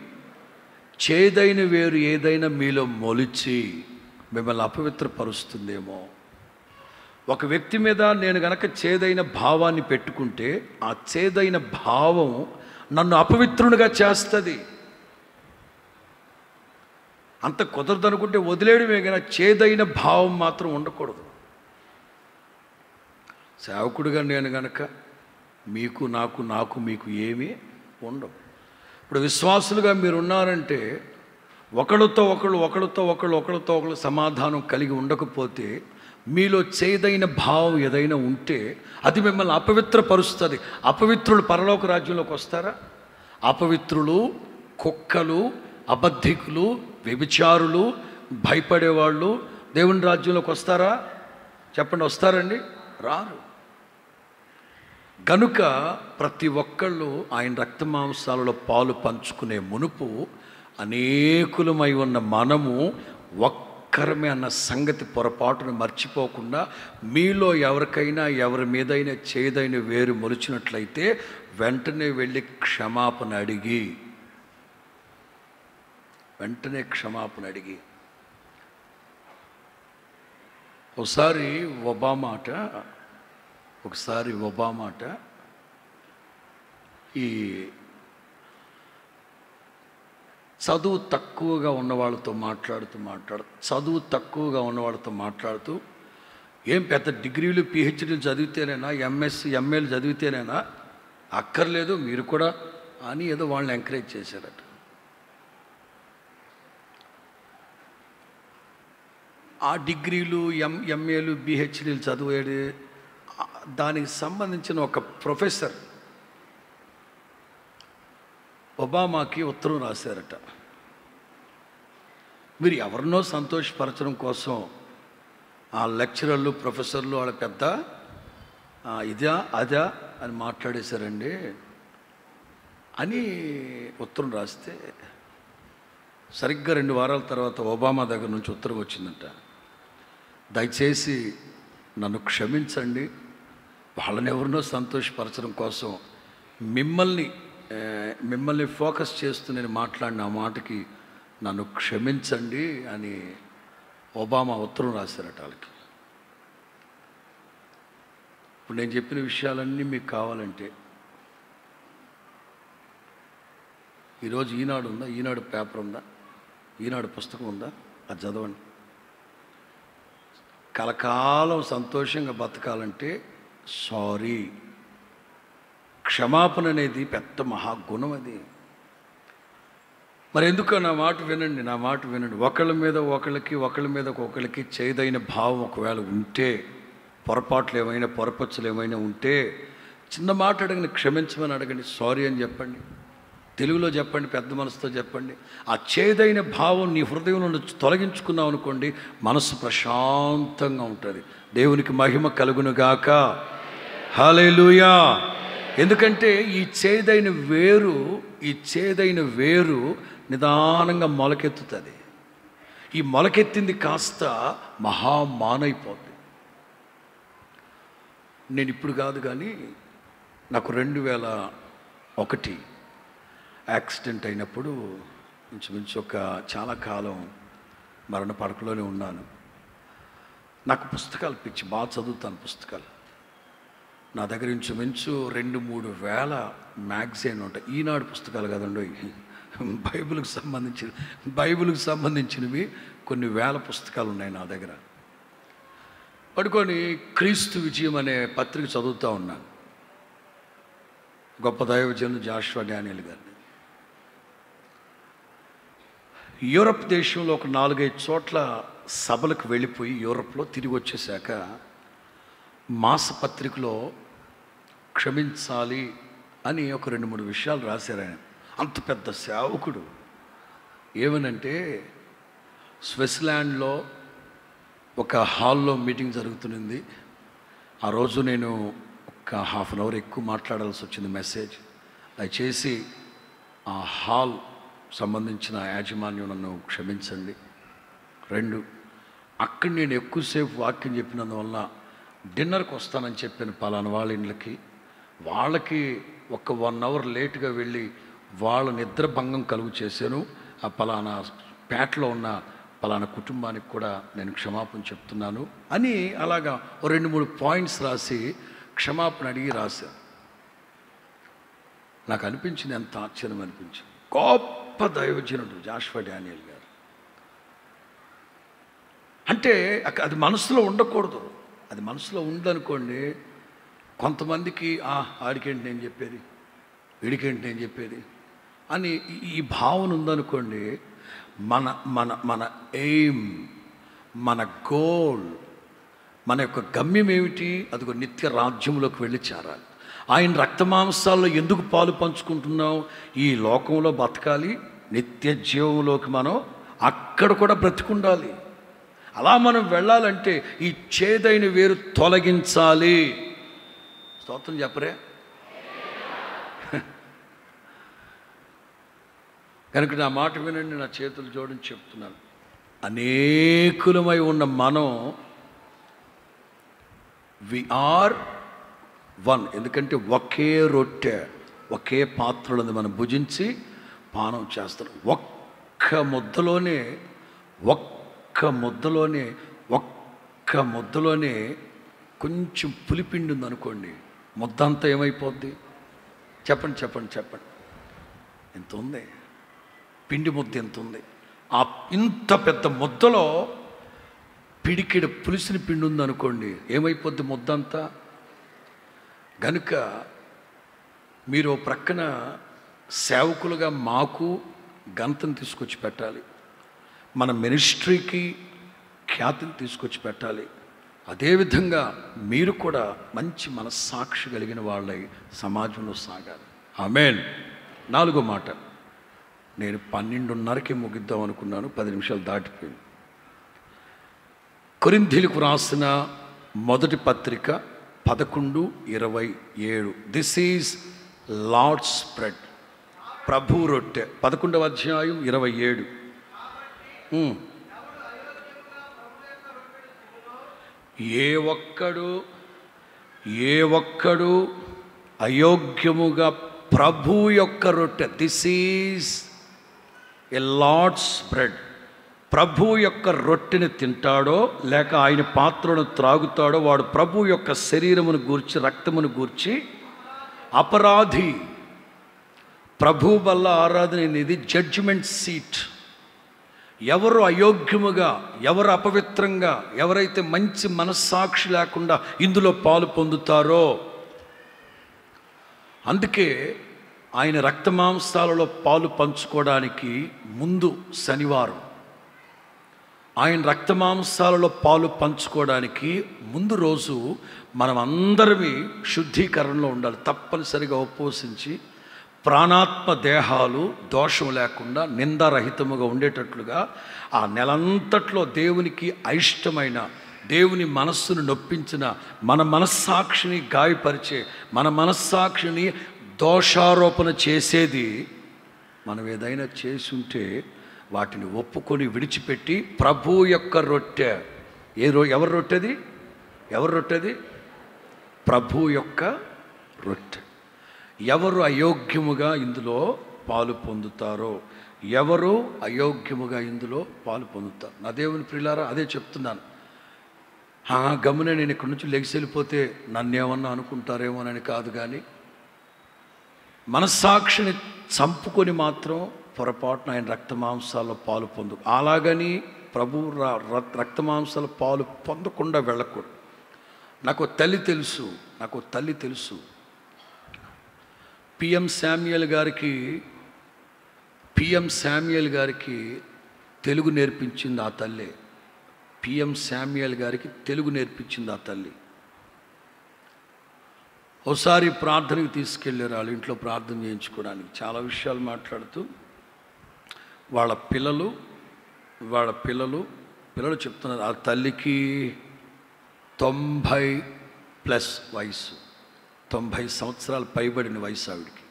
చేదైన వేరు ఏదైనా మీలో మొలిచి మిమ్మల్ని అపవిత్రపరుస్తుందేమో. ఒక వ్యక్తి మీద నేను గనక చేదైన భావాన్ని పెట్టుకుంటే ఆ చేదైన భావం నన్ను అపవిత్రునిగా చేస్తుంది. అంత కుదరదనుకుంటే వదిలేయడమే కానీ చేదైన భావం మాత్రం ఉండకూడదు. సేవకుడిగా నేను గనక మీకు నాకు నాకు మీకు ఏమీ ఉండవు. ఇప్పుడు విశ్వాసులుగా మీరు ఉన్నారంటే ఒకళ్ళతో ఒకళ్ళు ఒకళ్ళతో ఒకళ్ళు ఒకళ్ళతో ఒకళ్ళు సమాధానం కలిగి ఉండకపోతే మీలో చేదైన భావం ఏదైనా ఉంటే అది మిమ్మల్ని అపవిత్రపరుస్తుంది. అపవిత్రులు పరలోక రాజ్యంలోకి వస్తారా? అపవిత్రులు కుక్కలు అబద్ధికులు వ్యభిచారులు భయపడేవాళ్ళు దేవుని రాజ్యంలోకి వస్తారా? చెప్పండి వస్తారండి? రారు. కనుక ప్రతి ఒక్కళ్ళు ఆయన రక్త మాంసాలలో పాలు పంచుకునే మునుపు అనేకులమై ఉన్న మనము ఒక్కరమే అన్న సంగతి పొరపాటును మర్చిపోకుండా మీలో ఎవరికైనా ఎవరి మీదైనా చేదైన వేరు మొలిచినట్లయితే వెంటనే వెళ్ళి క్షమాపణ అడిగి. వెంటనే క్షమాపణ అడిగి. ఒకసారి ఒబామాట ఒకసారి ఒబామాట ఈ చదువు తక్కువగా ఉన్న వాళ్ళతో మాట్లాడుతూ మాట్లాడు చదువు తక్కువగా ఉన్న వాళ్ళతో మాట్లాడుతూ ఏం పెద్ద డిగ్రీలు పిహెచ్డీలు చదివితేనేనా ఎంఎస్సి ఎంఏలు చదివితేనేనా? అక్కర్లేదు మీరు కూడా అని ఏదో వాళ్ళని ఎంకరేజ్ చేశారట. ఆ డిగ్రీలు ఎం ఎంఏలు బిహెచ్డీలు చదివేది దానికి సంబంధించిన ఒక ప్రొఫెసర్ ఒబామాకి ఉత్తరం రాశారట. మీరు ఎవరినో సంతోషపరచడం కోసం ఆ లెక్చరర్లు ప్రొఫెసర్లు వాళ్ళ పెద్ద ఇదా అదా అని మాట్లాడేశారండి అని ఉత్తరం రాస్తే సరిగ్గా రెండు వారాల తర్వాత ఒబామా దగ్గర నుంచి ఉత్తరం వచ్చిందంట. దయచేసి నన్ను క్షమించండి వాళ్ళని ఎవరినో సంతోషపరచడం కోసం మిమ్మల్ని మిమ్మల్ని ఫోకస్ చేస్తూ నేను మాట్లాడిన ఆ మాటకి నన్ను క్షమించండి అని ఒబామా ఉత్తరం రాశారట వాళ్ళకి. ఇప్పుడు నేను చెప్పిన విషయాలన్నీ మీకు కావాలంటే ఈరోజు ఈనాడు ఉందా? ఈనాడు పేపర్ ఉందా? ఈనాడు పుస్తకం ఉందా? అది చదవండి. కలకాలం సంతోషంగా బతకాలంటే సారీ. క్షమాపణ అనేది పెద్ద మహాగుణం అది. మరి ఎందుకు నా మాట వినండి నా మాట వినండి. ఒకళ్ళ మీద ఒకళ్ళకి ఒకళ్ళ మీద ఒకళ్ళకి చేదైన భావం ఒకవేళ ఉంటే పొరపాట్లు ఏమైనా పొరపచ్చులు ఏమైనా ఉంటే చిన్న మాట అడగండి క్షమించమని అడగండి సారీ అని చెప్పండి. తెలుగులో చెప్పండి పెద్ద మనసుతో చెప్పండి. ఆ చేదైన భావం నీ హృదయం నుండి తొలగించుకున్నావు అనుకోండి మనసు ప్రశాంతంగా ఉంటుంది. దేవునికి మహిమ కలుగునుగాక హాలేలుయా ఎందుకంటే ఈ చేదైన వేరు ఈ చేదైన వేరు నిదానంగా మొలకెత్తుతుంది. ఈ మొలకెత్తింది కాస్త మహామానైపోద్ది. నేను ఇప్పుడు కాదు కానీ నాకు రెండు వేల ఒకటి యాక్సిడెంట్ అయినప్పుడు ఇంచుమించు ఒక చాలా కాలం మరణ పడకలోనే ఉన్నాను. నాకు పుస్తకాలు పిచ్చి బాగా చదువుతాను పుస్తకాలు. నా దగ్గర ఇంచుమించు రెండు మూడు వేల మ్యాగజైన్ ఉంటాయి. ఈనాడు పుస్తకాలు కదండి బైబిల్కి సంబంధించిన బైబిల్కి సంబంధించినవి కొన్ని వేల పుస్తకాలు ఉన్నాయి నా దగ్గర. పడుకొని క్రీస్తు విజయం అనే పత్రిక చదువుతూ ఉన్నాను గొప్ప దైవజనులు జాషువా డానియల్ గారిని యూరప్ దేశంలో ఒక నాలుగైదు చోట్ల సభలకు వెళ్ళిపోయి యూరప్లో తిరిగి వచ్చేసాక మాసపత్రికలో క్షమించాలి అని ఒక రెండు మూడు విషయాలు రాశారు ఆయన. అంత పెద్ద సేవకుడు. ఏమనంటే స్విట్జర్లాండ్లో ఒక హాల్లో మీటింగ్ జరుగుతున్నది ఆ రోజు నేను ఒక హాఫ్ అన్ అవర్ ఎక్కువ మాట్లాడాల్సి వచ్చింది మెసేజ్. దయచేసి ఆ హాల్ సంబంధించిన యాజమాన్యం నన్ను క్షమించండి. రెండు అక్కడ నేను ఎక్కువసేపు వాక్యం చెప్పినందువల్ల డిన్నర్కి వస్తానని చెప్పాను పలానా వాళ్ళ ఇండ్లకి. వాళ్ళకి ఒక వన్ అవర్ లేట్గా వెళ్ళి వాళ్ళ నిద్ర భంగం కలుగు చేశాను. ఆ పలానా పేటలో ఉన్న పలానా కుటుంబానికి కూడా నేను క్షమాపణ చెప్తున్నాను అని అలాగా ఓ రెండు మూడు పాయింట్స్ రాసి క్షమాపణ అడిగి రాశాను నాకు అనిపించింది ఎంత ఆశ్చర్యం అనిపించింది. గొప్ప దైవజనుడు జాషువా డానియల్ గారు. అంటే అది మనసులో ఉండకూడదు. అది మనసులో ఉందనుకోండి కొంతమందికి ఆడికేంటి నేను చెప్పేది? వీడికేంటి నేను చెప్పేది? అని ఈ- ఈ భావన ఉందనుకోండి మన మన మన ఎయిమ్ మన గోల్ మన యొక్క గమ్యం ఏమిటి? అదిగో నిత్య రాజ్యంలోకి వెళ్ళి చేరాలి. ఆయన రక్తమాంసాల్లో ఎందుకు పాలు పంచుకుంటున్నాం ఈ లోకంలో బతకాలి. నిత్య జీవంలోకి మనం అక్కడ కూడా బ్రతికుండాలి. అలా మనం వెళ్ళాలంటే ఈ చేదైన వేరు తొలగించాలి. స్తోత్రం చెప్పరే? కనుక నా మాట వినండి నా చేతులు చూడని చెప్తున్నాను. అనేకులమై ఉన్న మనం వి ఆర్ వన్ ఎందుకంటే ఒకే రొట్టె ఒకే పాత్రలను మనం భుజించి పానం చేస్తాం ఒక్క ముద్దలోనే ఒక్క ముద్దలోనే ఒక్క ముద్దలోనే కొంచెం పులిపిండి ఉందనుకోండి ముద్దంతా ఏమైపోద్ది? చెప్పండి చెప్పండి చెప్పండి. ఎంత ఉంది పిండి ముద్ద ఎంత ఉంది ఆ ఇంత పెద్ద ముద్దలో పిడికిడ పులిసిన పిండి ఉందనుకోండి ఏమైపోద్ది ముద్దంతా? గనుక మీరు ప్రక్కన సేవకులుగా మాకు గంతను తీసుకొచ్చి పెట్టాలి. మన మినిస్ట్రీకి ఖ్యాతిని తీసుకొచ్చి పెట్టాలి. అదేవిధంగా మీరు కూడా మంచి మనస్సాక్షి కలిగిన వాళ్ళై సమాజంలో సాగాలి. ఆమెన్. నాలుగో మాట. నేను పన్నెండున్నరకి ముగిద్దాం అనుకున్నాను పది నిమిషాలు దాటిపోయింది. కొరింథీలకు రాసిన మొదటి పత్రిక పదకొండు ఇరవై ఏడు. దిస్ ఈజ్ లార్డ్స్ స్ప్రెడ్ ప్రభు రొట్టె. పదకొండవ అధ్యాయం ఇరవై ఏడు. ఏ ఒక్కడు ఏ ఒక్కడు అయోగ్యముగా ప్రభు యొక్క రొట్టె. This is a Lord's bread ప్రభు యొక్క రొట్టెని తింటాడో లేక ఆయన పాత్రను త్రాగుతాడో వాడు ప్రభు యొక్క శరీరమును గూర్చి రక్తమును గూర్చి అపరాధి. ప్రభు వల్ల ఆరాధన అనేది జడ్జిమెంట్ సీట్ ఎవరు అయోగ్యముగా ఎవరు అపవిత్రంగా ఎవరైతే మంచి మనస్సాక్షి లేకుండా ఇందులో పాలు పొందుతారో అందుకే ఆయన రక్తమాంసాలలో పాలు పంచుకోవడానికి ముందు శనివారం. ఆయన రక్తమాంసాలలో పాలు పంచుకోవడానికి ముందు రోజు మనం అందరమీ శుద్ధీకరణలో ఉండాలి. తప్పనిసరిగా ఉపవసించి ప్రాణాత్మ దేహాలు దోషం లేకుండా నిందారహితముగా ఉండేటట్లుగా ఆ నెలంతట్లో దేవునికి అయిష్టమైన దేవుని మనస్సును నొప్పించిన మన మనస్సాక్షిని గాయపరిచే మన మనస్సాక్షిని దోషారోపణ చేసేది మనం ఏదైనా చేసి ఉంటే వాటిని ఒప్పుకొని విడిచిపెట్టి ప్రభు యొక్క రొట్టె. ఏ రో ఎవరు రొట్టెది? ఎవరు రొట్టెది? ప్రభు యొక్క రొట్టె. ఎవరు అయోగ్యముగా ఇందులో పాలు పొందుతారో ఎవరు అయోగ్యముగా ఇందులో పాలు పొందుతారు. నా దేవుని ప్రియులారా అదే చెప్తున్నాను. గమనే నేను ఇక్కడి నుంచి లెగిసి వెళ్ళిపోతే నన్నేమన్నా అనుకుంటారేమోనని కాదు కానీ మనస్సాక్షిని చంపుకొని మాత్రం పొరపాటున ఆయన రక్తమాంసాల్లో పాలు పొందు అలాగని ప్రభు రక్తమాంసాల పాలు పొందకుండా వెళ్ళకూడదు. నాకు తల్లి తెలుసు నాకు తల్లి తెలుసు. పిఎం శామ్యుయల్ గారికి పిఎం శామ్యుయల్ గారికి తెలుగు నేర్పించింది ఆ తల్లే. పిఎం శామ్యుయల్ గారికి తెలుగు నేర్పించింది ఆ తల్లి. ఒకసారి ప్రార్థనకి తీసుకెళ్ళారు వాళ్ళ ఇంట్లో ప్రార్థన చేయించుకోవడానికి. చాలా విషయాలు మాట్లాడుతూ వాళ్ళ పిల్లలు వాళ్ళ పిల్లలు పిల్లలు చెప్తున్నారు ఆ తల్లికి తొంభై ప్లస్ వయసు. తొంభై సంవత్సరాలు పైబడిన వయసు ఆవిడికి.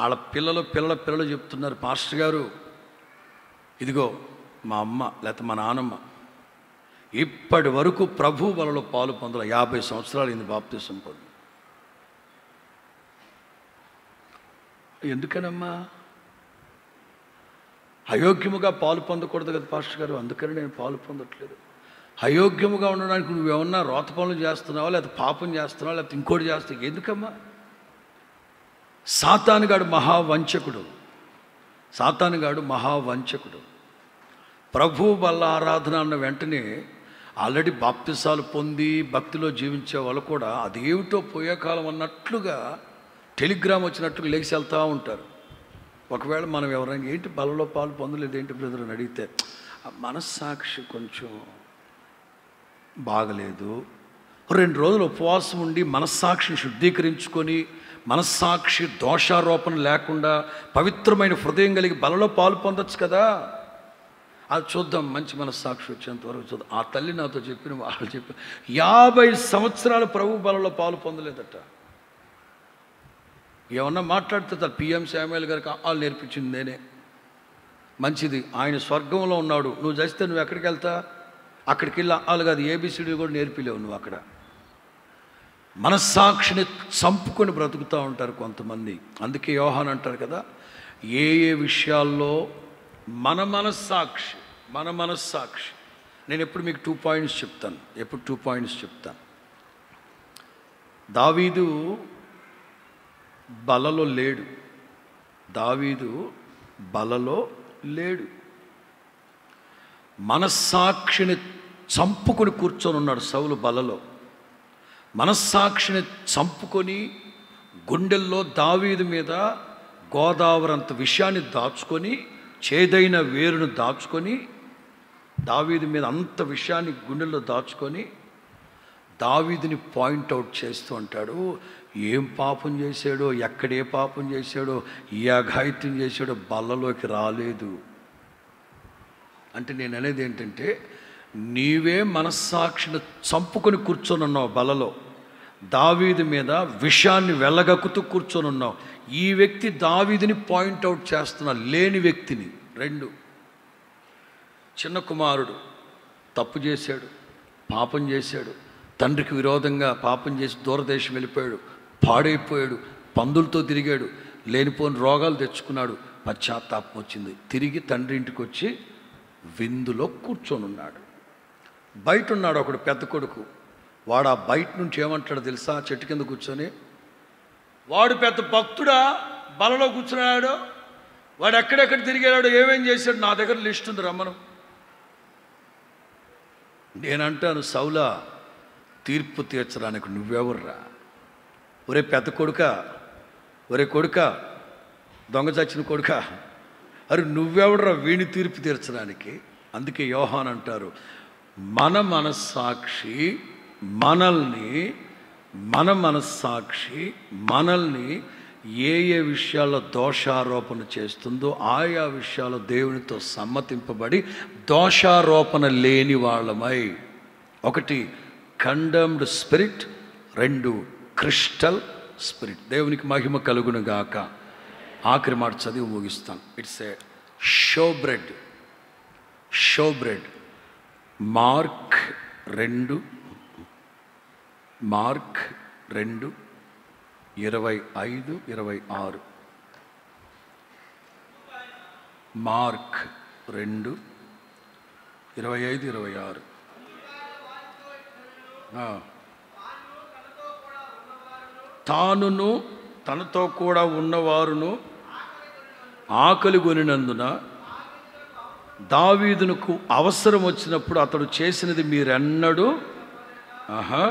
వాళ్ళ పిల్లలు పిల్లల పిల్లలు చెప్తున్నారు పాస్టర్ గారు ఇదిగో మా అమ్మ లేకపోతే మా నానమ్మ ఇప్పటి వరకు ప్రభు వలలో పాలు పొందల యాభై సంవత్సరాలు ఇది బాప్తీసం పొంది. ఎందుకనమ్మా? అయోగ్యముగా పాలు పొందకూడదు కదా పాస్టర్ గారు అందుకని నేను పాలు పొందట్లేదు. అయోగ్యముగా ఉండడానికి నువ్వేమన్నా రోత పనులు చేస్తున్నావా? లేకపోతే పాపం చేస్తున్నావా? లేకపోతే ఇంకోటి చేస్తావు ఎందుకమ్మా? సాతానుగాడు మహావంచకుడు. సాతానుగాడు మహావంచకుడు. ప్రభు వల్ల ఆరాధన అన్న వెంటనే ఆల్రెడీ బాప్తిసాలు పొంది భక్తిలో జీవించే వాళ్ళు కూడా అదేమిటో పోయే కాలం అన్నట్లుగా టెలిగ్రామ్ వచ్చినట్టుగా లేచి వెళ్తూ ఉంటారు. ఒకవేళ మనం ఎవరైనా ఏంటి బలలో పాలు పొందలేదు ఏంటి బ్రదర్ అని అడిగితే మనస్సాక్షి కొంచెం బాగలేదు. రెండు రోజులు ఉపవాసం ఉండి మనస్సాక్షిని శుద్ధీకరించుకొని మనస్సాక్షి దోషారోపణ లేకుండా పవిత్రమైన హృదయం కలిగి బలలో పాలు పొందొచ్చు కదా. అది చూద్దాం మంచి మనస్సాక్షి వచ్చేంతవరకు చూద్దాం. ఆ తల్లి నాతో చెప్పిన వాళ్ళు చెప్పి యాభై సంవత్సరాలు ప్రభు బలలో పాలు పొందలేదట. ఏమన్నా మాట్లాడితే తను పిఎం శామ్యుల్ గారికి వాళ్ళు నేర్పించింది నేనే. మంచిది ఆయన స్వర్గంలో ఉన్నాడు. నువ్వు చేస్తే నువ్వు ఎక్కడికి వెళ్తా? అక్కడికి వెళ్ళి వాళ్ళు కాదు ఏబిసిడి కూడా నేర్పిలేవు నువ్వు అక్కడ. మనస్సాక్షిని చంపుకొని బ్రతుకుతూ ఉంటారు కొంతమంది. అందుకే యోహాన్ అంటారు కదా ఏ ఏ విషయాల్లో మన మనస్సాక్షి మన మనస్సాక్షి. నేను ఎప్పుడు మీకు టూ పాయింట్స్ చెప్తాను ఎప్పుడు టూ పాయింట్స్ చెప్తాను. దావీదు బలలో లేడు. దావీదు బలలో లేడు. మనస్సాక్షిని చంపుకొని కూర్చొని ఉన్నాడు సౌలు బలలో. మనస్సాక్షిని చంపుకొని గుండెల్లో దావీదు మీద గోదావరి అంత విషయాన్ని దాచుకొని చేదైన వేరును దాచుకొని దావీది మీద అంత విషయాన్ని గుండెల్లో దాచుకొని దావీదిని పాయింట్అవుట్ చేస్తూ ఉంటాడు. ఏం పాపం చేశాడో ఎక్కడ ఏ పాపం చేశాడో ఏ అఘాయిత్యం చేశాడో బల్లలోకి రాలేదు. అంటే నేను అనేది ఏంటంటే నీవే మనస్సాక్షిని చంపుకొని కూర్చొని ఉన్నావు బలలో. దావీది మీద విషాన్ని వెళ్ళగక్కుతూ కూర్చొని ఉన్నావు ఈ వ్యక్తి దావీదిని పాయింట్అవుట్ చేస్తున్నా లేని వ్యక్తిని. రెండు. చిన్న కుమారుడు తప్పు చేశాడు పాపం చేశాడు. తండ్రికి విరోధంగా పాపం చేసి దూరదేశం వెళ్ళిపోయాడు. పాడైపోయాడు పందులతో తిరిగాడు. లేనిపోని రోగాలు తెచ్చుకున్నాడు. పశ్చాత్తాపం వచ్చింది. తిరిగి తండ్రి ఇంటికి వచ్చి విందులో కూర్చొని ఉన్నాడు బయట ఉన్నాడు ఒకడు పెద్ద కొడుకు. వాడు ఆ బయట నుంచి ఏమంటాడో తెలుసా? చెట్టు కింద కూర్చొని. వాడు పెద్ద భక్తుడా? బలలో కూర్చున్నాడు. వాడు ఎక్కడెక్కడ తిరిగాడు? ఏమేం చేశాడు? నా దగ్గర లిస్ట్ ఉంది రమ్మను. నేనంటాను సౌలా తీర్పు తీర్చడానికి నువ్వెవర్రా? ఒరే పెద్ద కొడుక ఒరే కొడుక దొంగ చచ్చిన కొడుక. అరే నువ్వెవడరా వీణి తీర్పు తీర్చడానికి? అందుకే యోహాన్ అంటారు మన మనస్సాక్షి మనల్ని మన మనస్సాక్షి మనల్ని ఏ ఏ విషయాల్లో దోషారోపణ చేస్తుందో ఆయా విషయాల దేవునితో సమ్మతింపబడి దోషారోపణ లేని వాళ్ళమై. ఒకటి కండమ్డ్ స్పిరిట్ రెండు క్రిస్టల్ స్పిరిట్ దేవునికి మహిమ కలుగును గాక ఆఖరి మాట చదివి ముగిస్తాను. It's a show bread show bread Mark రెండు. మార్క్ రెండు. ఇరవై ఐదు ఇరవై ఆరు. మార్క్ రెండు. ఇరవై ఐదు ఇరవై ఆరు. తానును తనతో కూడా ఉన్నవారును ఆకలి కొనినందున దావీదునకు అవసరం వచ్చినప్పుడు అతడు చేసినది మీరెన్నడూ ఆహా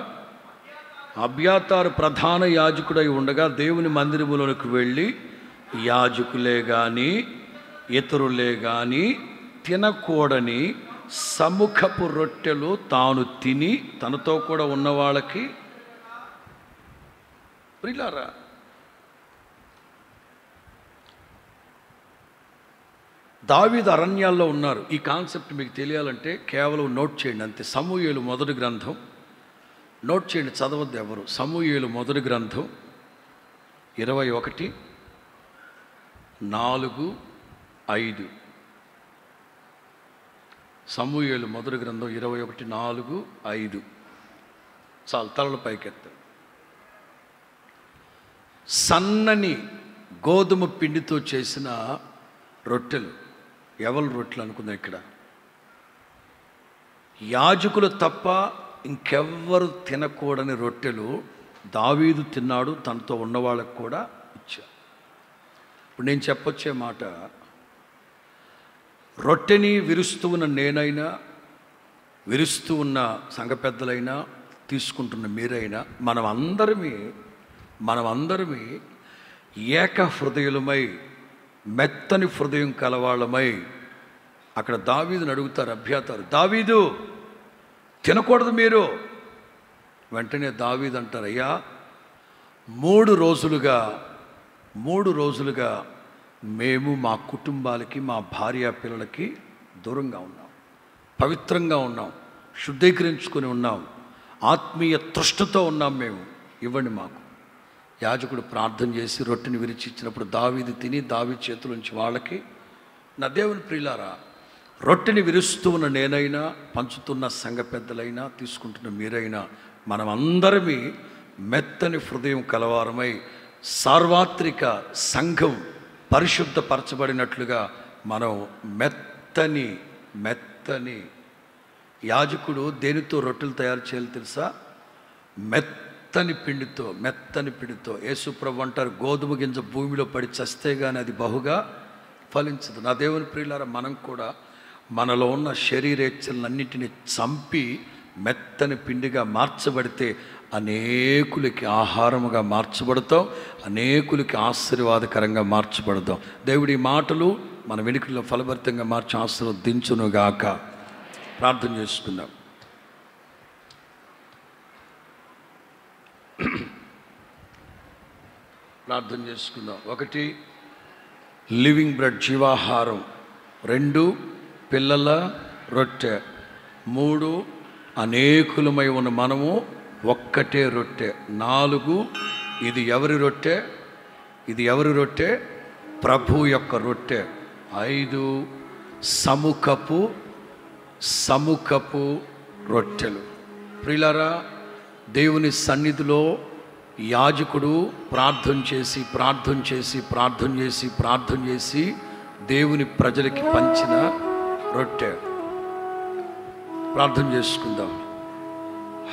అభ్యాతారు ప్రధాన యాజకుడై ఉండగా దేవుని మందిరములోనికి వెళ్ళి యాజకులే కానీ ఇతరులే కానీ తినకూడని సముఖపు రొట్టెలు తాను తిని తనతో కూడా ఉన్న వాళ్ళకి ప్రిలారా దావిద అరణ్యాల్లో ఉన్నారు. ఈ కాన్సెప్ట్ మీకు తెలియాలంటే కేవలం నోట్ చేయండి అంతే. సమూహేలు మొదటి గ్రంథం. నోట్ చేయండి చదవద్దు ఎవరు. సమూహేలు మొదటి గ్రంథం ఇరవై ఒకటి నాలుగు ఐదు. సమూహేలు మొదటి గ్రంథం ఇరవై ఒకటి నాలుగు ఐదు. చాలు తలల పైకెత్తారు సన్నని గోధుమ పిండితో చేసిన రొట్టెలు. ఎవరి రొట్టెలు అనుకుందాం ఇక్కడ? యాజకులు తప్ప ఇంకెవ్వరు తినకూడని రొట్టెలు దావీదు తిన్నాడు తనతో ఉన్న వాళ్ళకు కూడా ఇచ్చా. ఇప్పుడు నేను చెప్పొచ్చే మాట రొట్టెని విరుస్తూ ఉన్న నేనైనా విరుస్తూ ఉన్న సంఘ పెద్దలైనా తీసుకుంటున్న మీరైనా మనం అందరమే మనం అందరమీ ఏక హృదయులమై మెత్తని హృదయం కలవాళ్ళమై అక్కడ దావీదుని అడుగుతారు అభ్యాతారు దావీదు తినకూడదు మీరు. వెంటనే దావీదు అంటారు అయ్యా మూడు రోజులుగా మూడు రోజులుగా మేము మా కుటుంబాలకి మా భార్య పిల్లలకి దూరంగా ఉన్నాం పవిత్రంగా ఉన్నాం శుద్ధీకరించుకొని ఉన్నాం ఆత్మీయ తృష్టతో ఉన్నాం మేము. ఇవ్వండి మాకు. యాజకుడు ప్రార్థన చేసి రొట్టెని విరిచి ఇచ్చినప్పుడు దావీది తిని దావి చేతులుంచి వాళ్ళకి నా దేవుని ప్రియులారా రొట్టెని విరుస్తూ ఉన్న నేనైనా పంచుతున్న సంఘ పెద్దలైనా తీసుకుంటున్న మీరైనా మనం అందరమీ మెత్తని హృదయం కలవారమై సార్వత్రిక సంఘం పరిశుద్ధపరచబడినట్లుగా మనం మెత్తని మెత్తని. యాజకుడు దేనితో రొట్టెలు తయారు చేయాలి తెలుసా? మెత్త మెత్తని పిండితో మెత్తని పిండితో. యేసుప్రభు అంటారు గోధుమ గింజ భూమిలో పడి చస్తే కానీ అది బహుగా ఫలించదు. నా దేవుని ప్రియులారా మనం కూడా మనలో ఉన్న శరీరేచ్ఛలన్నింటినీ చంపి మెత్తని పిండిగా మార్చబడితే అనేకులకి ఆహారముగా మార్చబడతాం అనేకులకి ఆశీర్వాదకరంగా మార్చబడతాం. దేవుడి మాటలు మన వెనుకల్లో ఫలభరితంగా మార్చి ఆశీర్వదించునుగాక. ప్రార్థన చేసుకుందాం. ప్రార్థన చేసుకుందాం. ఒకటి లివింగ్ బ్రెడ్ జీవాహారం. రెండు పిల్లల రొట్టె. మూడు అనేకులమై ఉన్న మనము ఒక్కటే రొట్టె. నాలుగు ఇది ఎవరి రొట్టె? ఇది ఎవరి రొట్టె? ప్రభు యొక్క రొట్టె. ఐదు సముఖపు సముఖపు రొట్టెలు. ప్రిలరా దేవుని సన్నిధిలో యాజకుడు ప్రార్థన చేసి ప్రార్థన చేసి ప్రార్థన చేసి ప్రార్థన చేసి దేవుని ప్రజలకి పంచిన రొట్టె. ప్రార్థన చేసుకుందాం.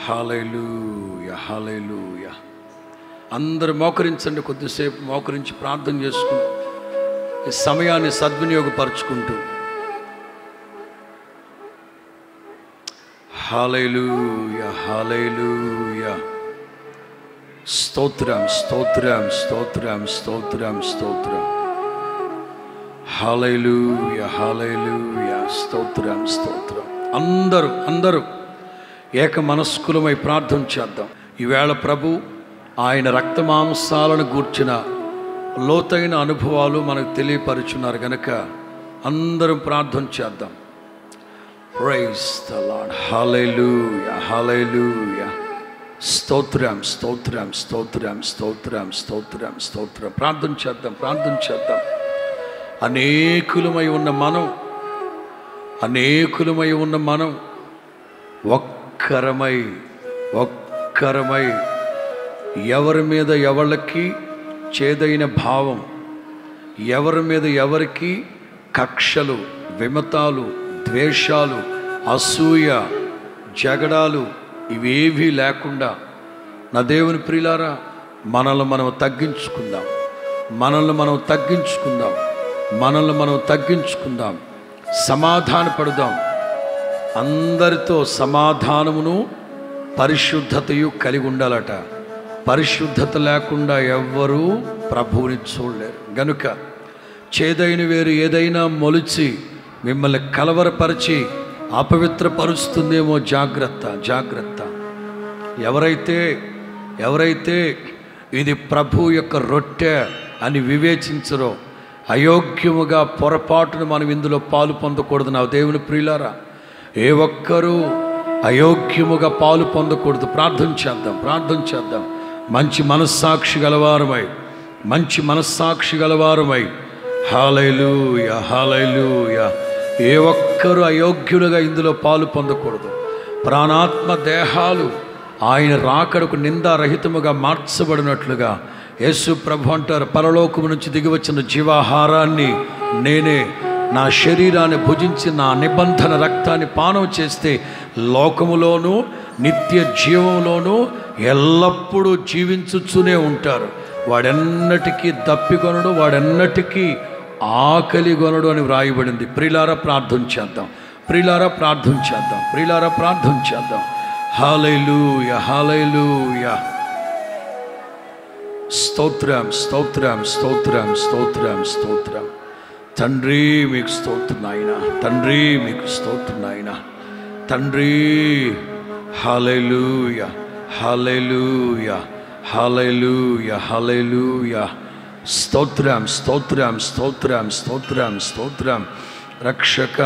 హాలైలు హాలైలూయ అందరు మోకరించండి కొద్దిసేపు మోకరించి ప్రార్థన చేసుకుంటూ ఈ సమయాన్ని సద్వినియోగపరుచుకుంటూ. హాలైలు యా స్తోత్రం స్తోత్రం స్తోత్రం స్తోత్రం స్తోత్రం హాలైలూయ హాలైలూయ స్తోత్రం స్తోత్రం అందరూ అందరూ ఏక మనస్కులమై ప్రార్థన చేద్దాం. ఈవేళ ప్రభు ఆయన రక్తమాంసాలను గూర్చిన లోతైన అనుభవాలు మనకు తెలియపరుచున్నారు కనుక అందరం ప్రార్థన చేద్దాం. Praise the Lord hallelujah hallelujah స్తోత్రం స్తోత్రం స్తోత్రం స్తోత్రం స్తోత్రం స్తోత్రం. ప్రార్థన చేద్దాం ప్రార్థన చేద్దాం. అనేకులమై ఉన్న మనం అనేకులమై ఉన్న మనం ఒక్కరమై ఒక్కరమై ఎవరి మీద ఎవళ్ళకి చేదైన భావం ఎవరి మీద ఎవరికి కక్షలు విమతాలు ద్వేషాలు అసూయ జగడాలు ఇవేవీ లేకుండా నా దేవుని ప్రియులారా మనల్ని మనం తగ్గించుకుందాం. మనల్ని మనం తగ్గించుకుందాం. మనల్ని మనం తగ్గించుకుందాం. సమాధానపడదాం. అందరితో సమాధానమును పరిశుద్ధతయు కలిగి ఉండాలట. పరిశుద్ధత లేకుండా ఎవ్వరూ ప్రభువుని చూడలేరు. గనుక చేదైన వేరు ఏదైనా మొలిచి మిమ్మల్ని కలవరపరిచి అపవిత్రపరుస్తుందేమో జాగ్రత్త జాగ్రత్త. ఎవరైతే ఎవరైతే ఇది ప్రభు యొక్క రొట్టె అని వివేచించరో అయోగ్యముగా పొరపాటును మనం ఇందులో పాలు పొందకూడదు. నా దేవుని ప్రియులారా ఏ ఒక్కరూ అయోగ్యముగా పాలు పొందకూడదు. ప్రార్థన చేద్దాం ప్రార్థన చేద్దాం. మంచి మనస్సాక్షి గలవారమై మంచి మనస్సాక్షి గలవారమై. హాలైలు యా హాలైలు యా ఏ ఒక్కరు అయోగ్యులుగా ఇందులో పాలు పొందకూడదు. ప్రాణాత్మ దేహాలు ఆయన రాకడకు నిందారహితముగా మార్చబడినట్లుగా యేసు ప్రభు అంటారు పరలోకము నుంచి దిగివచ్చిన జీవాహారాన్ని నేనే నా శరీరాన్ని భుజించి నా నిబంధన రక్తాన్ని పానం చేస్తే లోకములోనూ నిత్య జీవంలోనూ ఎల్లప్పుడూ జీవించుతూనే ఉంటారు. వాడెన్నటికీ దప్పికొనడు వాడెన్నటికీ ఆకలి గొనడు అని వ్రాయబడింది. ప్రిలార ప్రార్థన చేద్దాం. ప్రిలార ప్రార్థన చేద్దాం. ప్రిలార ప్రార్థన చేద్దాం. హాలైలూయ హాలైలూయ స్తోత్రం స్తోత్రం స్తోత్రం స్తోత్రం స్తోత్రం. తండ్రి మీకు స్తోత్రం తండ్రి మీకు స్తోత్రం నాయన. తండ్రి హాలైలూయ హాలైలూయ హాలైలూయ హాలైలూయ స్తోత్రం స్తోత్రం స్తోత్రం స్తోత్రం స్తోత్రం. రక్షక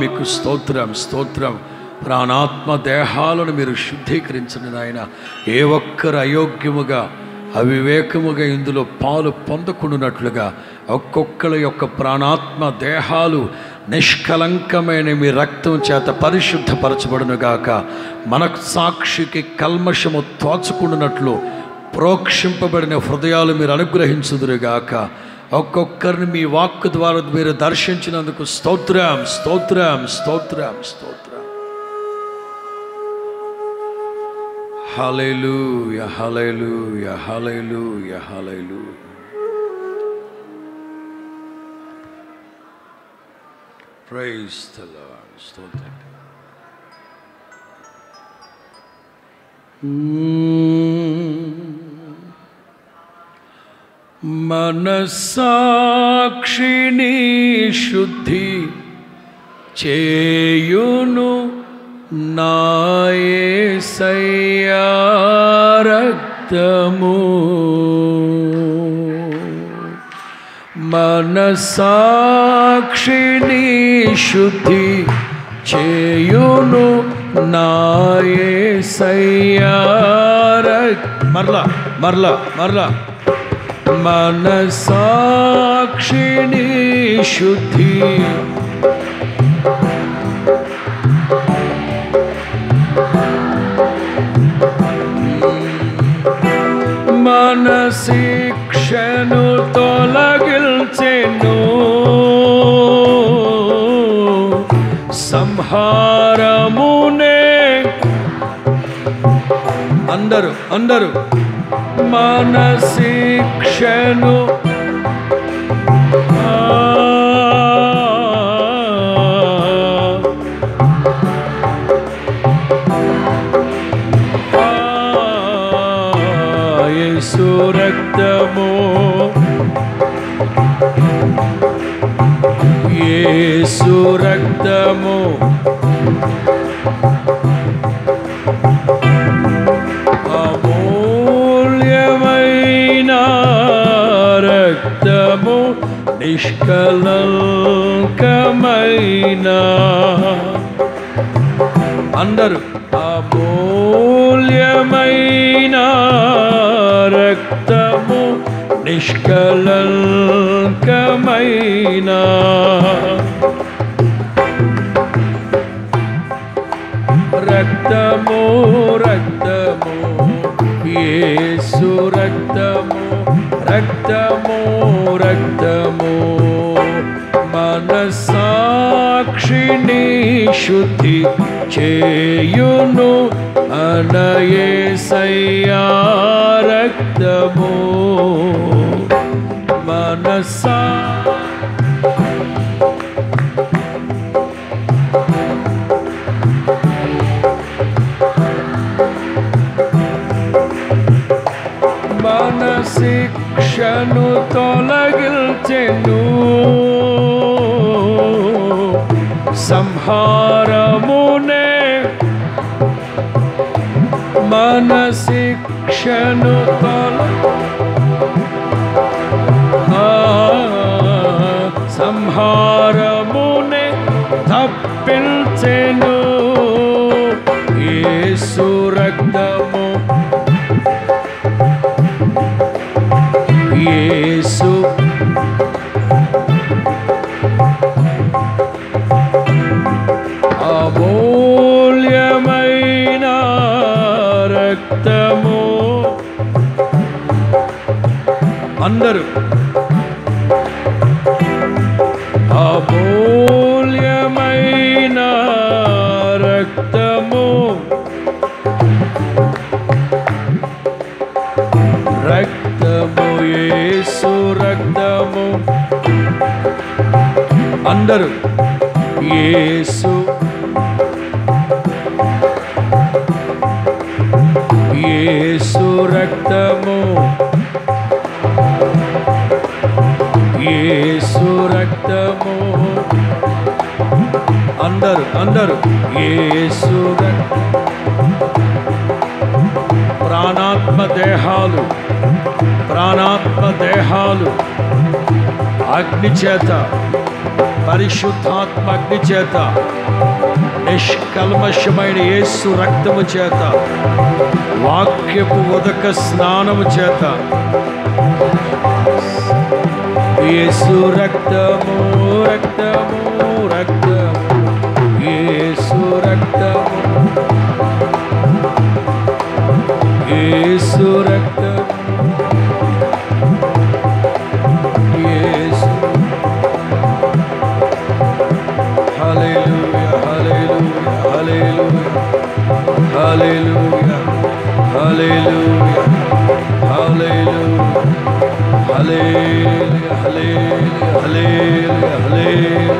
మీకు స్తోత్రం స్తోత్రం. ప్రాణాత్మ దేహాలను మీరు శుద్ధీకరించండి నాయన. ఏ ఒక్కరు అయోగ్యముగా అవివేకముగా ఇందులో పాలు పొందకుండానట్లుగా ఒక్కొక్కరి యొక్క ప్రాణాత్మ దేహాలు నిష్కలంకమైన మీ రక్తం చేత పరిశుద్ధపరచబడునుగాక. మన సాక్షికి కల్మషము తోచకుండానట్లు ప్రోక్షింపబడిన హృదయాలు మీరు అనుగ్రహించుదురుగాక. ఒక్కొక్కరిని మీ వాక్కు ద్వారా మీరు దర్శించినందుకు స్తోత్రం స్తోత్రం స్తోత్రం స్తోత్రం. హలైలు యహలైలు యహలైలు హల్లెలూయా. ప్రైస్ స్తోత్రం. మనసాక్షిని శుద్ధి చేయును నాయసయ్యా రక్తము మనసాక్షిని శుద్ధి చేయును नाये सैयार। मरला मरला मरला। मन साक्षिणी शुद्धि। मन शिक्षण तो लगिल चेनो। కుంభారమునే అందరూ అందరూ మనశిక్షను సురక్తము యేసు రక్తము. అమూల్యమైన రక్తము నిష్కలంకమైన. అందరూ అమూల్యమైన రక్తము నిష్కలంకమైన. रक्तमो रक्तमो मनसाक्षिणी शुद्धि चेयुनु अनये सया रक्तमो मनसा हार मुने मन शिक्षण तल। संहार मुने धपिल क्षणुतल ये सुरक्त येसु ये सुरक्त అందరూ అమూల్యమైన రక్తము. రక్తము యేసు రక్తము. అందరూ యేసు. యేసు రక్తము. ఏసు రక్తము. అందరు అందరు ఏసు ప్రాణాత్మ దేహాలు ప్రాణాత్మ దేహాలు అగ్ని చేత పరిశుద్ధాత్మ అగ్ని చేత నిష్కల్మషమైన యేసు రక్తము చేత వాక్యపు ఉదక స్నానము చేత యేసు రక్తము రక్తము రక్తము యేసు రక్తము యేసు రక్తము యేసు హల్లెలూయా హల్లెలూయా حليل يا حليل يا حليل يا حليل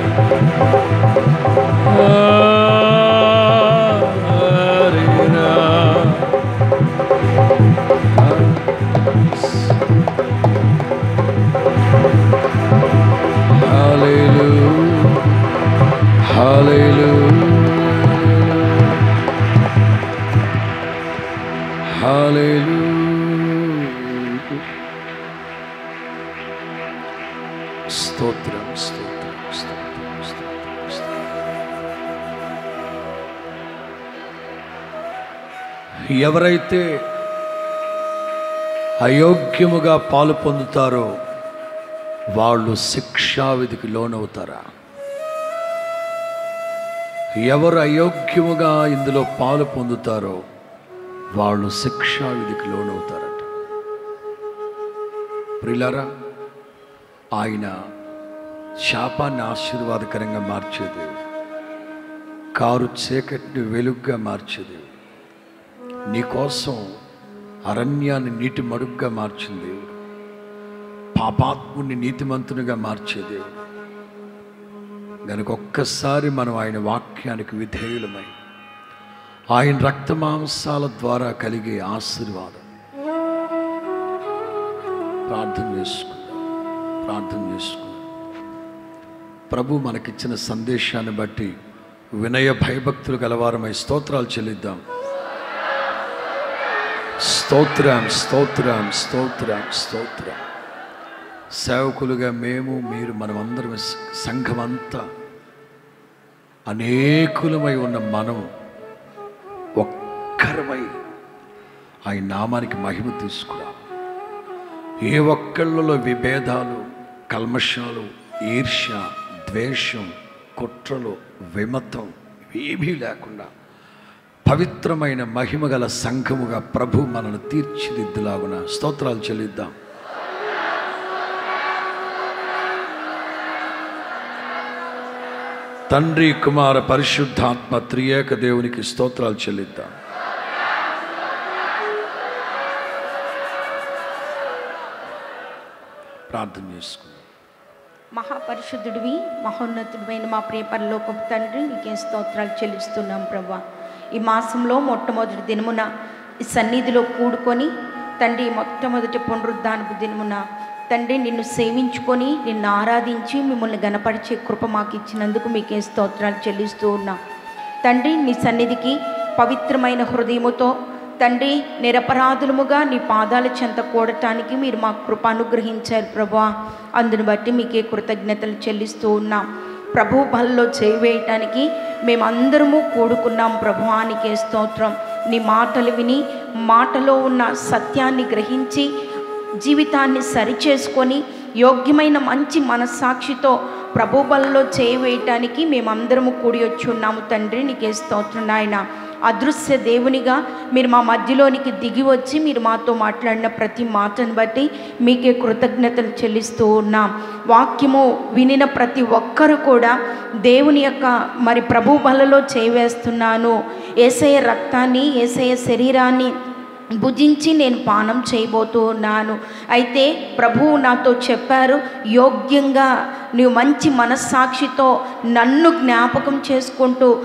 ఎవరైతే అయోగ్యముగా పాలు పొందుతారో వాళ్ళు శిక్షావిధికి లోనవుతారా? ఎవరు అయోగ్యముగా ఇందులో పాలు పొందుతారో వాళ్ళు శిక్షావిధికి లోనవుతారట. ప్రిలారా ఆయన శాపాన్ని ఆశీర్వాదకరంగా మార్చేదేవుడు కారు చీకటిని వెలుగ్గా మార్చేదేవుడు నీకోసం అరణ్యాన్ని నీటి మడుగ్గా మార్చింది. పాపాత్ముని నీతిమంతునిగా మార్చేది. కనుక ఒక్కసారి మనం ఆయన వాక్యానికి విధేయులమై ఆయన రక్తమాంసాల ద్వారా కలిగే ఆశీర్వాదం ప్రార్థన చేసుకుందాం. ప్రార్థన చేసుకుందాం. ప్రభు మనకిచ్చిన సందేశాన్ని బట్టి వినయ భయభక్తులు గలవారమై స్తోత్రాలు చెల్లిద్దాం. స్తోత్రం స్తోత్రం స్తోత్రం స్తోత్రం. సేవకులుగా మేము మీరు మనమందరం సంఘమంతా అనేకులమై ఉన్న మనం ఒక్కరమై ఆయన నామానికి మహిమ తీసుకురా ఏ ఒక్కళ్ళలో విభేదాలు కల్మషాలు ఈర్ష్య ద్వేషం కుట్రలు విమతం ఏమీ లేకుండా పవిత్రమైన మహిమ గల సంఘముగా ప్రభు మనను తీర్చిదిద్దులాగున స్తోత్రాలు చెల్లిద్దాం. తండ్రి కుమార పరిశుద్ధాత్మ త్రియేక దేవునికి స్తోత్రాలు చెల్లిద్దాం. ప్రార్థన చేసుకుందాం. మహాపరిశుద్ధుడివి మహోన్నతుడివైన మా ప్రియపరలోకపు తండ్రి నీకే స్తోత్రాలు చెల్లిస్తున్నాం ప్రభా. ఈ మాసంలో మొట్టమొదటి దినమున ఈ సన్నిధిలో కూడుకొని తండ్రి మొట్టమొదటి పునరుద్ధానపు దినమున తండ్రి నిన్ను సేవించుకొని నిన్ను ఆరాధించి మిమ్మల్ని గనపరిచే కృప మాకు ఇచ్చినందుకు మీకే స్తోత్రాలు చెల్లిస్తూ ఉన్నా. తండ్రి నీ సన్నిధికి పవిత్రమైన హృదయముతో తండ్రి నిరపరాధులముగా నీ పాదాల చెంత కూడటానికి మీరు మాకు కృప అనుగ్రహించారు ప్రభా. అందుని బట్టి మీకే కృతజ్ఞతలు చెల్లిస్తూ ఉన్నాం. ప్రభు బల్లో చేయవేయటానికి మేమందరము కూడుకున్నాం ప్రభువానికే స్తోత్రం. నీ మాటలు విని మాటలో ఉన్న సత్యాన్ని గ్రహించి జీవితాన్ని సరిచేసుకొని యోగ్యమైన మంచి మనస్సాక్షితో ప్రభు బలలో చేయవేయటానికి మేమందరము కూడి వచ్చి ఉన్నాము తండ్రి. నీకే స్తోత్రం నాయన. అదృశ్య దేవునిగా మీరు మా మధ్యలోనికి దిగి వచ్చి మీరు మాతో మాట్లాడిన ప్రతి మాటను బట్టి మీకే కృతజ్ఞతలు చెల్లిస్తూ ఉన్నాం. వాక్యము వినిన ప్రతి ఒక్కరు కూడా దేవుని యొక్క మరి ప్రభు బలలో చేవేస్తున్నాను ఏసయ రక్తాన్ని ఏసయ శరీరాన్ని భుజించి నేను పానం చేయబోతూ ఉన్నాను. అయితే ప్రభువు నాతో చెప్పారు యోగ్యంగా నీవు మంచి మనస్సాక్షితో నన్ను జ్ఞాపకం చేసుకుంటూ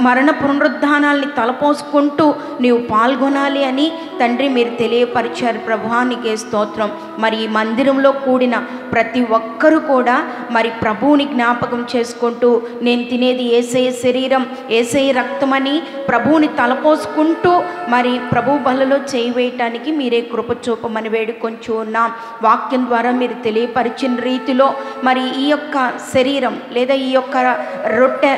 మరణ పునరుద్ధానాల్ని తలపోసుకుంటూ నీవు పాల్గొనాలి అని తండ్రి మీరు తెలియపరిచారు. ప్రభువానికే స్తోత్రం. మరి ఈ మందిరంలో కూడిన ప్రతి ఒక్కరూ కూడా మరి ప్రభువుని జ్ఞాపకం చేసుకుంటూ నేను తినేది ఏసయ శరీరం ఏసయ రక్తమని ప్రభువుని తలపోసుకుంటూ మరి ప్రభు బలలో చేయవేయటానికి మీరే కృప చూపమని వేడుకొంచు ఉన్నాం. వాక్యం ద్వారా మీరు తెలియపరిచిన రీతిలో మరి ఈ యొక్క శరీరం లేదా ఈ యొక్క రొట్టె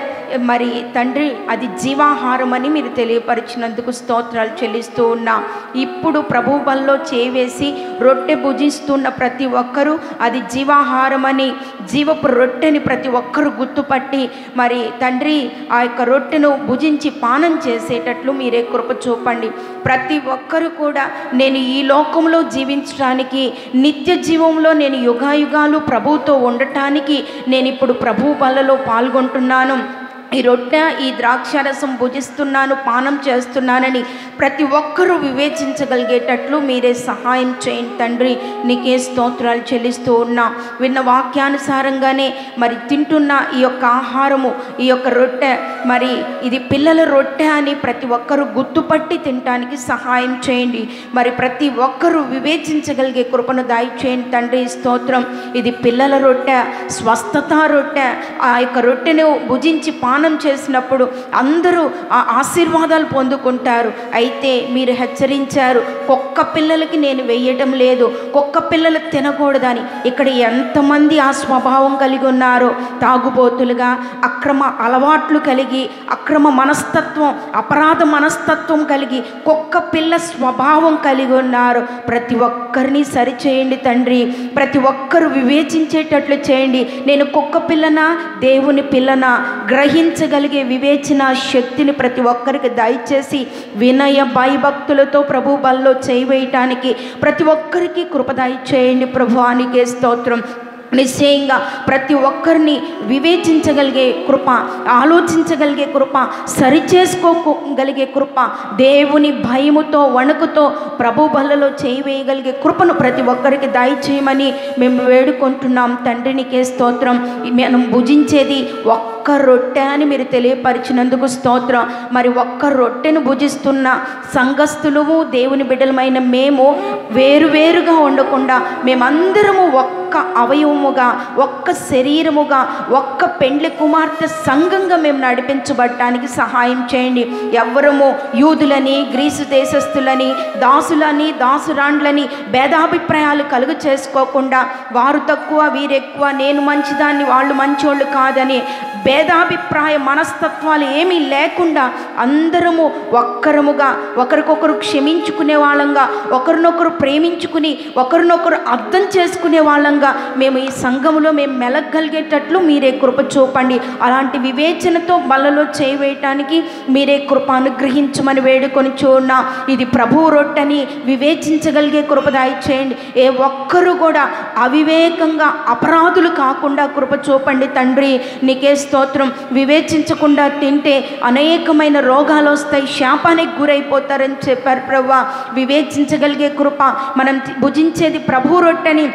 మరి తండ్రి అది జీవాహారం అని మీరు తెలియపరిచినందుకు స్తోత్రాలు చెల్లిస్తూ ఉన్నాం. ఇప్పుడు ప్రభు బల్లో చేవేసి రొట్టె భుజిస్తున్న ప్రతి ఒక్కరూ అది జీవాహారం అని జీవపు రొట్టెని ప్రతి ఒక్కరూ గుర్తుపట్టి మరి తండ్రి ఆ యొక్క రొట్టెను భుజించి పానం చేసేటట్లు మీరే కృప చూపండి ప్రతి ఒక్కరూ కూడా నేను ఈ లోకంలో జీవించడానికి నిత్య జీవంలో నేను యుగాయుగాలు ప్రభువుతో ఉండటానికి నేను ఇప్పుడు ప్రభు వలలో పాల్గొంటున్నాను. ఈ రొట్టె ఈ ద్రాక్షారసం భుజిస్తున్నాను పానం చేస్తున్నానని ప్రతి ఒక్కరూ వివేచించగలిగేటట్లు మీరే సహాయం చేయండి తండ్రి. నీకే స్తోత్రాలు చెల్లిస్తూ ఉన్నా. విన్న వాక్యానుసారంగానే మరి తింటున్న ఈ యొక్క ఆహారము ఈ యొక్క రొట్టె మరి ఇది పిల్లల రొట్టె అని ప్రతి ఒక్కరూ గుర్తుపట్టి తినటానికి సహాయం చేయండి. మరి ప్రతి ఒక్కరూ వివేచించగలిగే కృపను దాయిచేయండి తండ్రి. స్తోత్రం. ఇది పిల్లల రొట్టె స్వస్థత రొట్టె. ఆ యొక్క రొట్టెను భుజించి పానం దానం చేసినప్పుడు అందరూ ఆ ఆశీర్వాదాలు పొందుకుంటారు. అయితే మీరు హెచ్చరించారు కుక్క పిల్లలకి నేను వెయ్యటం లేదు కుక్క పిల్లలకు తినకూడదని ఇక్కడ ఎంతమంది ఆ స్వభావం కలిగి ఉన్నారో తాగుబోతులుగా అక్రమ అలవాట్లు కలిగి అక్రమ మనస్తత్వం అపరాధ మనస్తత్వం కలిగి కుక్క పిల్ల స్వభావం కలిగి ఉన్నారు ప్రతి ఒక్కరిని సరిచేయండి తండ్రి. ప్రతి ఒక్కరు వివేచించేటట్లు చేయండి. నేను కుక్క పిల్లనా దేవుని పిల్లనా గ్రహించగలిగే వివేచన శక్తిని ప్రతి ఒక్కరికి దయచేసి వినయ భయభక్తులతో ప్రభు బల్లో చేయవేయటానికి ప్రతి ఒక్కరికి కృప దయచేయండి ప్రభువానికే స్తోత్రం. నిశ్చయంగా ప్రతి ఒక్కరిని వివేచించగలిగే కృప ఆలోచించగలిగే కృప సరిచేసుకోగలిగే కృప దేవుని భయముతో వణుకుతో ప్రభు బలలో చేయవేయగలిగే కృపను ప్రతి ఒక్కరికి దయచేయమని మేము వేడుకుంటున్నాం. తండ్రినికే స్తోత్రం. మనం భుజించేది ఒక్క రొట్టె అని మీరు తెలియపరిచినందుకు స్తోత్రం. మరి ఒక్క రొట్టెను భుజిస్తున్న సంఘస్థులము దేవుని బిడ్డలమైన మేము వేరువేరుగా ఉండకుండా మేమందరము ఒక్క అవయవం కుటుంబముగా ఒక్క శరీరముగా ఒక్క పెండ్లి కుమార్తె సంఘంగా మేము నడిపించబడటానికి సహాయం చేయండి. ఎవ్వరము యూదులని గ్రీసు దేశస్థులని దాసులని దాసురాండ్లని భేదాభిప్రాయాలు కలుగు చేసుకోకుండా వారు తక్కువ వీరెక్కువ నేను మంచిదాన్ని వాళ్ళు మంచోళ్ళు కాదని భేదాభిప్రాయ మనస్తత్వాలు ఏమీ లేకుండా అందరము ఒక్కరముగా ఒకరికొకరు క్షమించుకునే వాళ్ళంగా ఒకరినొకరు ప్రేమించుకుని ఒకరినొకరు అర్థం చేసుకునే వాళ్ళంగా మేము ఈ సంఘములో మేము మెలగలిగేటట్లు మీరే కృప చూపండి. అలాంటి వివేచనతో బలలో చేయవేయటానికి మీరే కృప అనుగ్రహించమని వేడుకొని చూడ ఇది ప్రభువు రొట్టెని వివేచించగలిగే కృప చేయండి. ఏ ఒక్కరు కూడా అవివేకంగా అపరాధులు కాకుండా కృప చూపండి తండ్రి. నీకే స్తోత్రం. వివేచించకుండా తింటే అనేకమైన రోగాలు వస్తాయి. శాపానికి గురైపోతారని చెప్పారు ప్రభు వివేచించగలిగే కృప. మనం భుజించేది ప్రభు రొట్టెని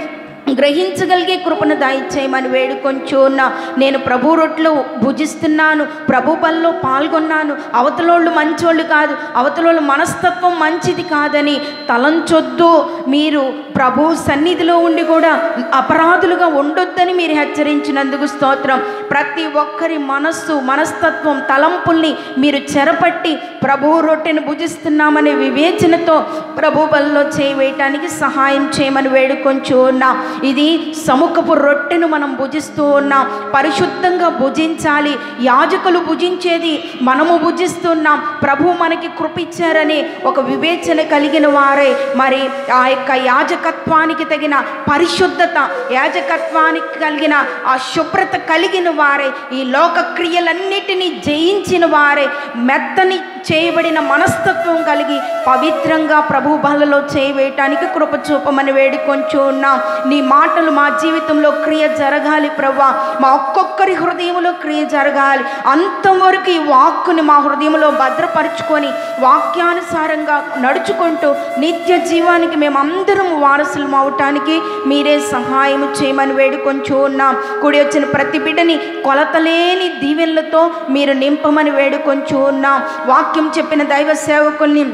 గ్రహించగలిగే కృపను దాయిచ్చేయమని వేడుకొంచు ఉన్న నేను ప్రభు రొట్లు భుజిస్తున్నాను ప్రభు పనిలో పాల్గొన్నాను. అవతలోళ్ళు మంచోళ్ళు కాదు అవతలోళ్ళు మనస్తత్వం మంచిది కాదని తలంచొద్దు. మీరు ప్రభు సన్నిధిలో ఉండి కూడా అపరాధులుగా ఉండొద్దని మీరు హెచ్చరించినందుకు స్తోత్రం. ప్రతి ఒక్కరి మనస్సు మనస్తత్వం తలంపుల్ని మీరు చెరపట్టి ప్రభు రొట్టెను భుజిస్తున్నామనే వివేచనతో ప్రభు బల్లో చేయవేయటానికి సహాయం చేయమని వేడుకొంచు ఉన్నా ఇది సముఖపు రొట్టెను మనం భుజిస్తూ ఉన్నాం పరిశుద్ధంగా భుజించాలి. యాజకులు భుజించేది మనము భుజిస్తున్నాం. ప్రభు మనకి కృపిచ్చారని ఒక వివేచన కలిగిన వారే. మరి ఆ యొక్క యాజకత్వానికి తగిన పరిశుద్ధత యాజకత్వానికి కలిగిన ఆ శుభ్రత కలిగిన వారే. ఈ లోక క్రియలన్నిటినీ జయించిన వారే. మెత్తని చేయబడిన మనస్తత్వం కలిగి పవిత్రంగా ప్రభు బలలో చేయవేయటానికి కృప చూపమని వేడుకొంచు ఉన్నాం. నీ మాటలు మా జీవితంలో క్రియ జరగాలి ప్రభా మా ఒక్కొక్కరి హృదయంలో క్రియ జరగాలి. అంతవరకు ఈ వాక్కుని మా హృదయంలో భద్రపరుచుకొని వాక్యానుసారంగా నడుచుకుంటూ నిత్య జీవానికి మేమందరం వారసులు అవటానికి మీరే సహాయం చేయమని వేడుకొంచు ఉన్నాం. కూడి వచ్చిన ప్రతి బిడ్డని కొలతలేని దీవెనలతో మీరు నింపమని వేడుకొంచు ఉన్నాం. వాక్యం చెప్పిన దైవ సేవకుల్ని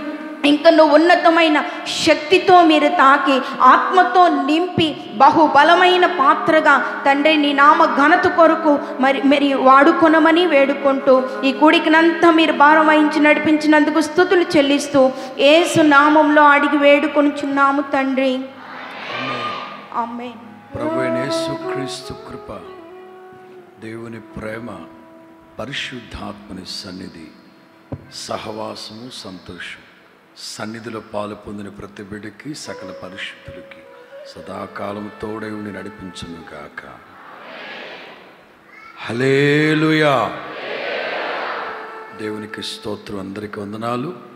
ఇంకా నువ్వు ఉన్నతమైన శక్తితో మీరు తాకి ఆత్మతో నింపి బహుబలమైన పాత్రగా తండ్రి నీ నామ ఘనత కొరకు మరి మరి వాడుకొనమని వేడుకుంటూ ఈ కూడికినంతా మీరు భారం వహించి నడిపించినందుకు స్థుతులు చెల్లిస్తూ ఏసు నామంలో అడిగి వేడుకొనుచున్నాము తండ్రి. యేసుక్రీస్తు కృప దేవుని ప్రేమ పరిశుద్ధాత్మని సన్నిధి సహవాసము సంతోషం. సన్నిధిలో పాలు పొందిన ప్రతి బిడ్డకి సకల పరిశుద్ధులకి సదాకాలం తోడై ఉండి నడిపించను గాక. హలేలుయా దేవునికి స్తోత్రం. అందరికీ వందనాలు.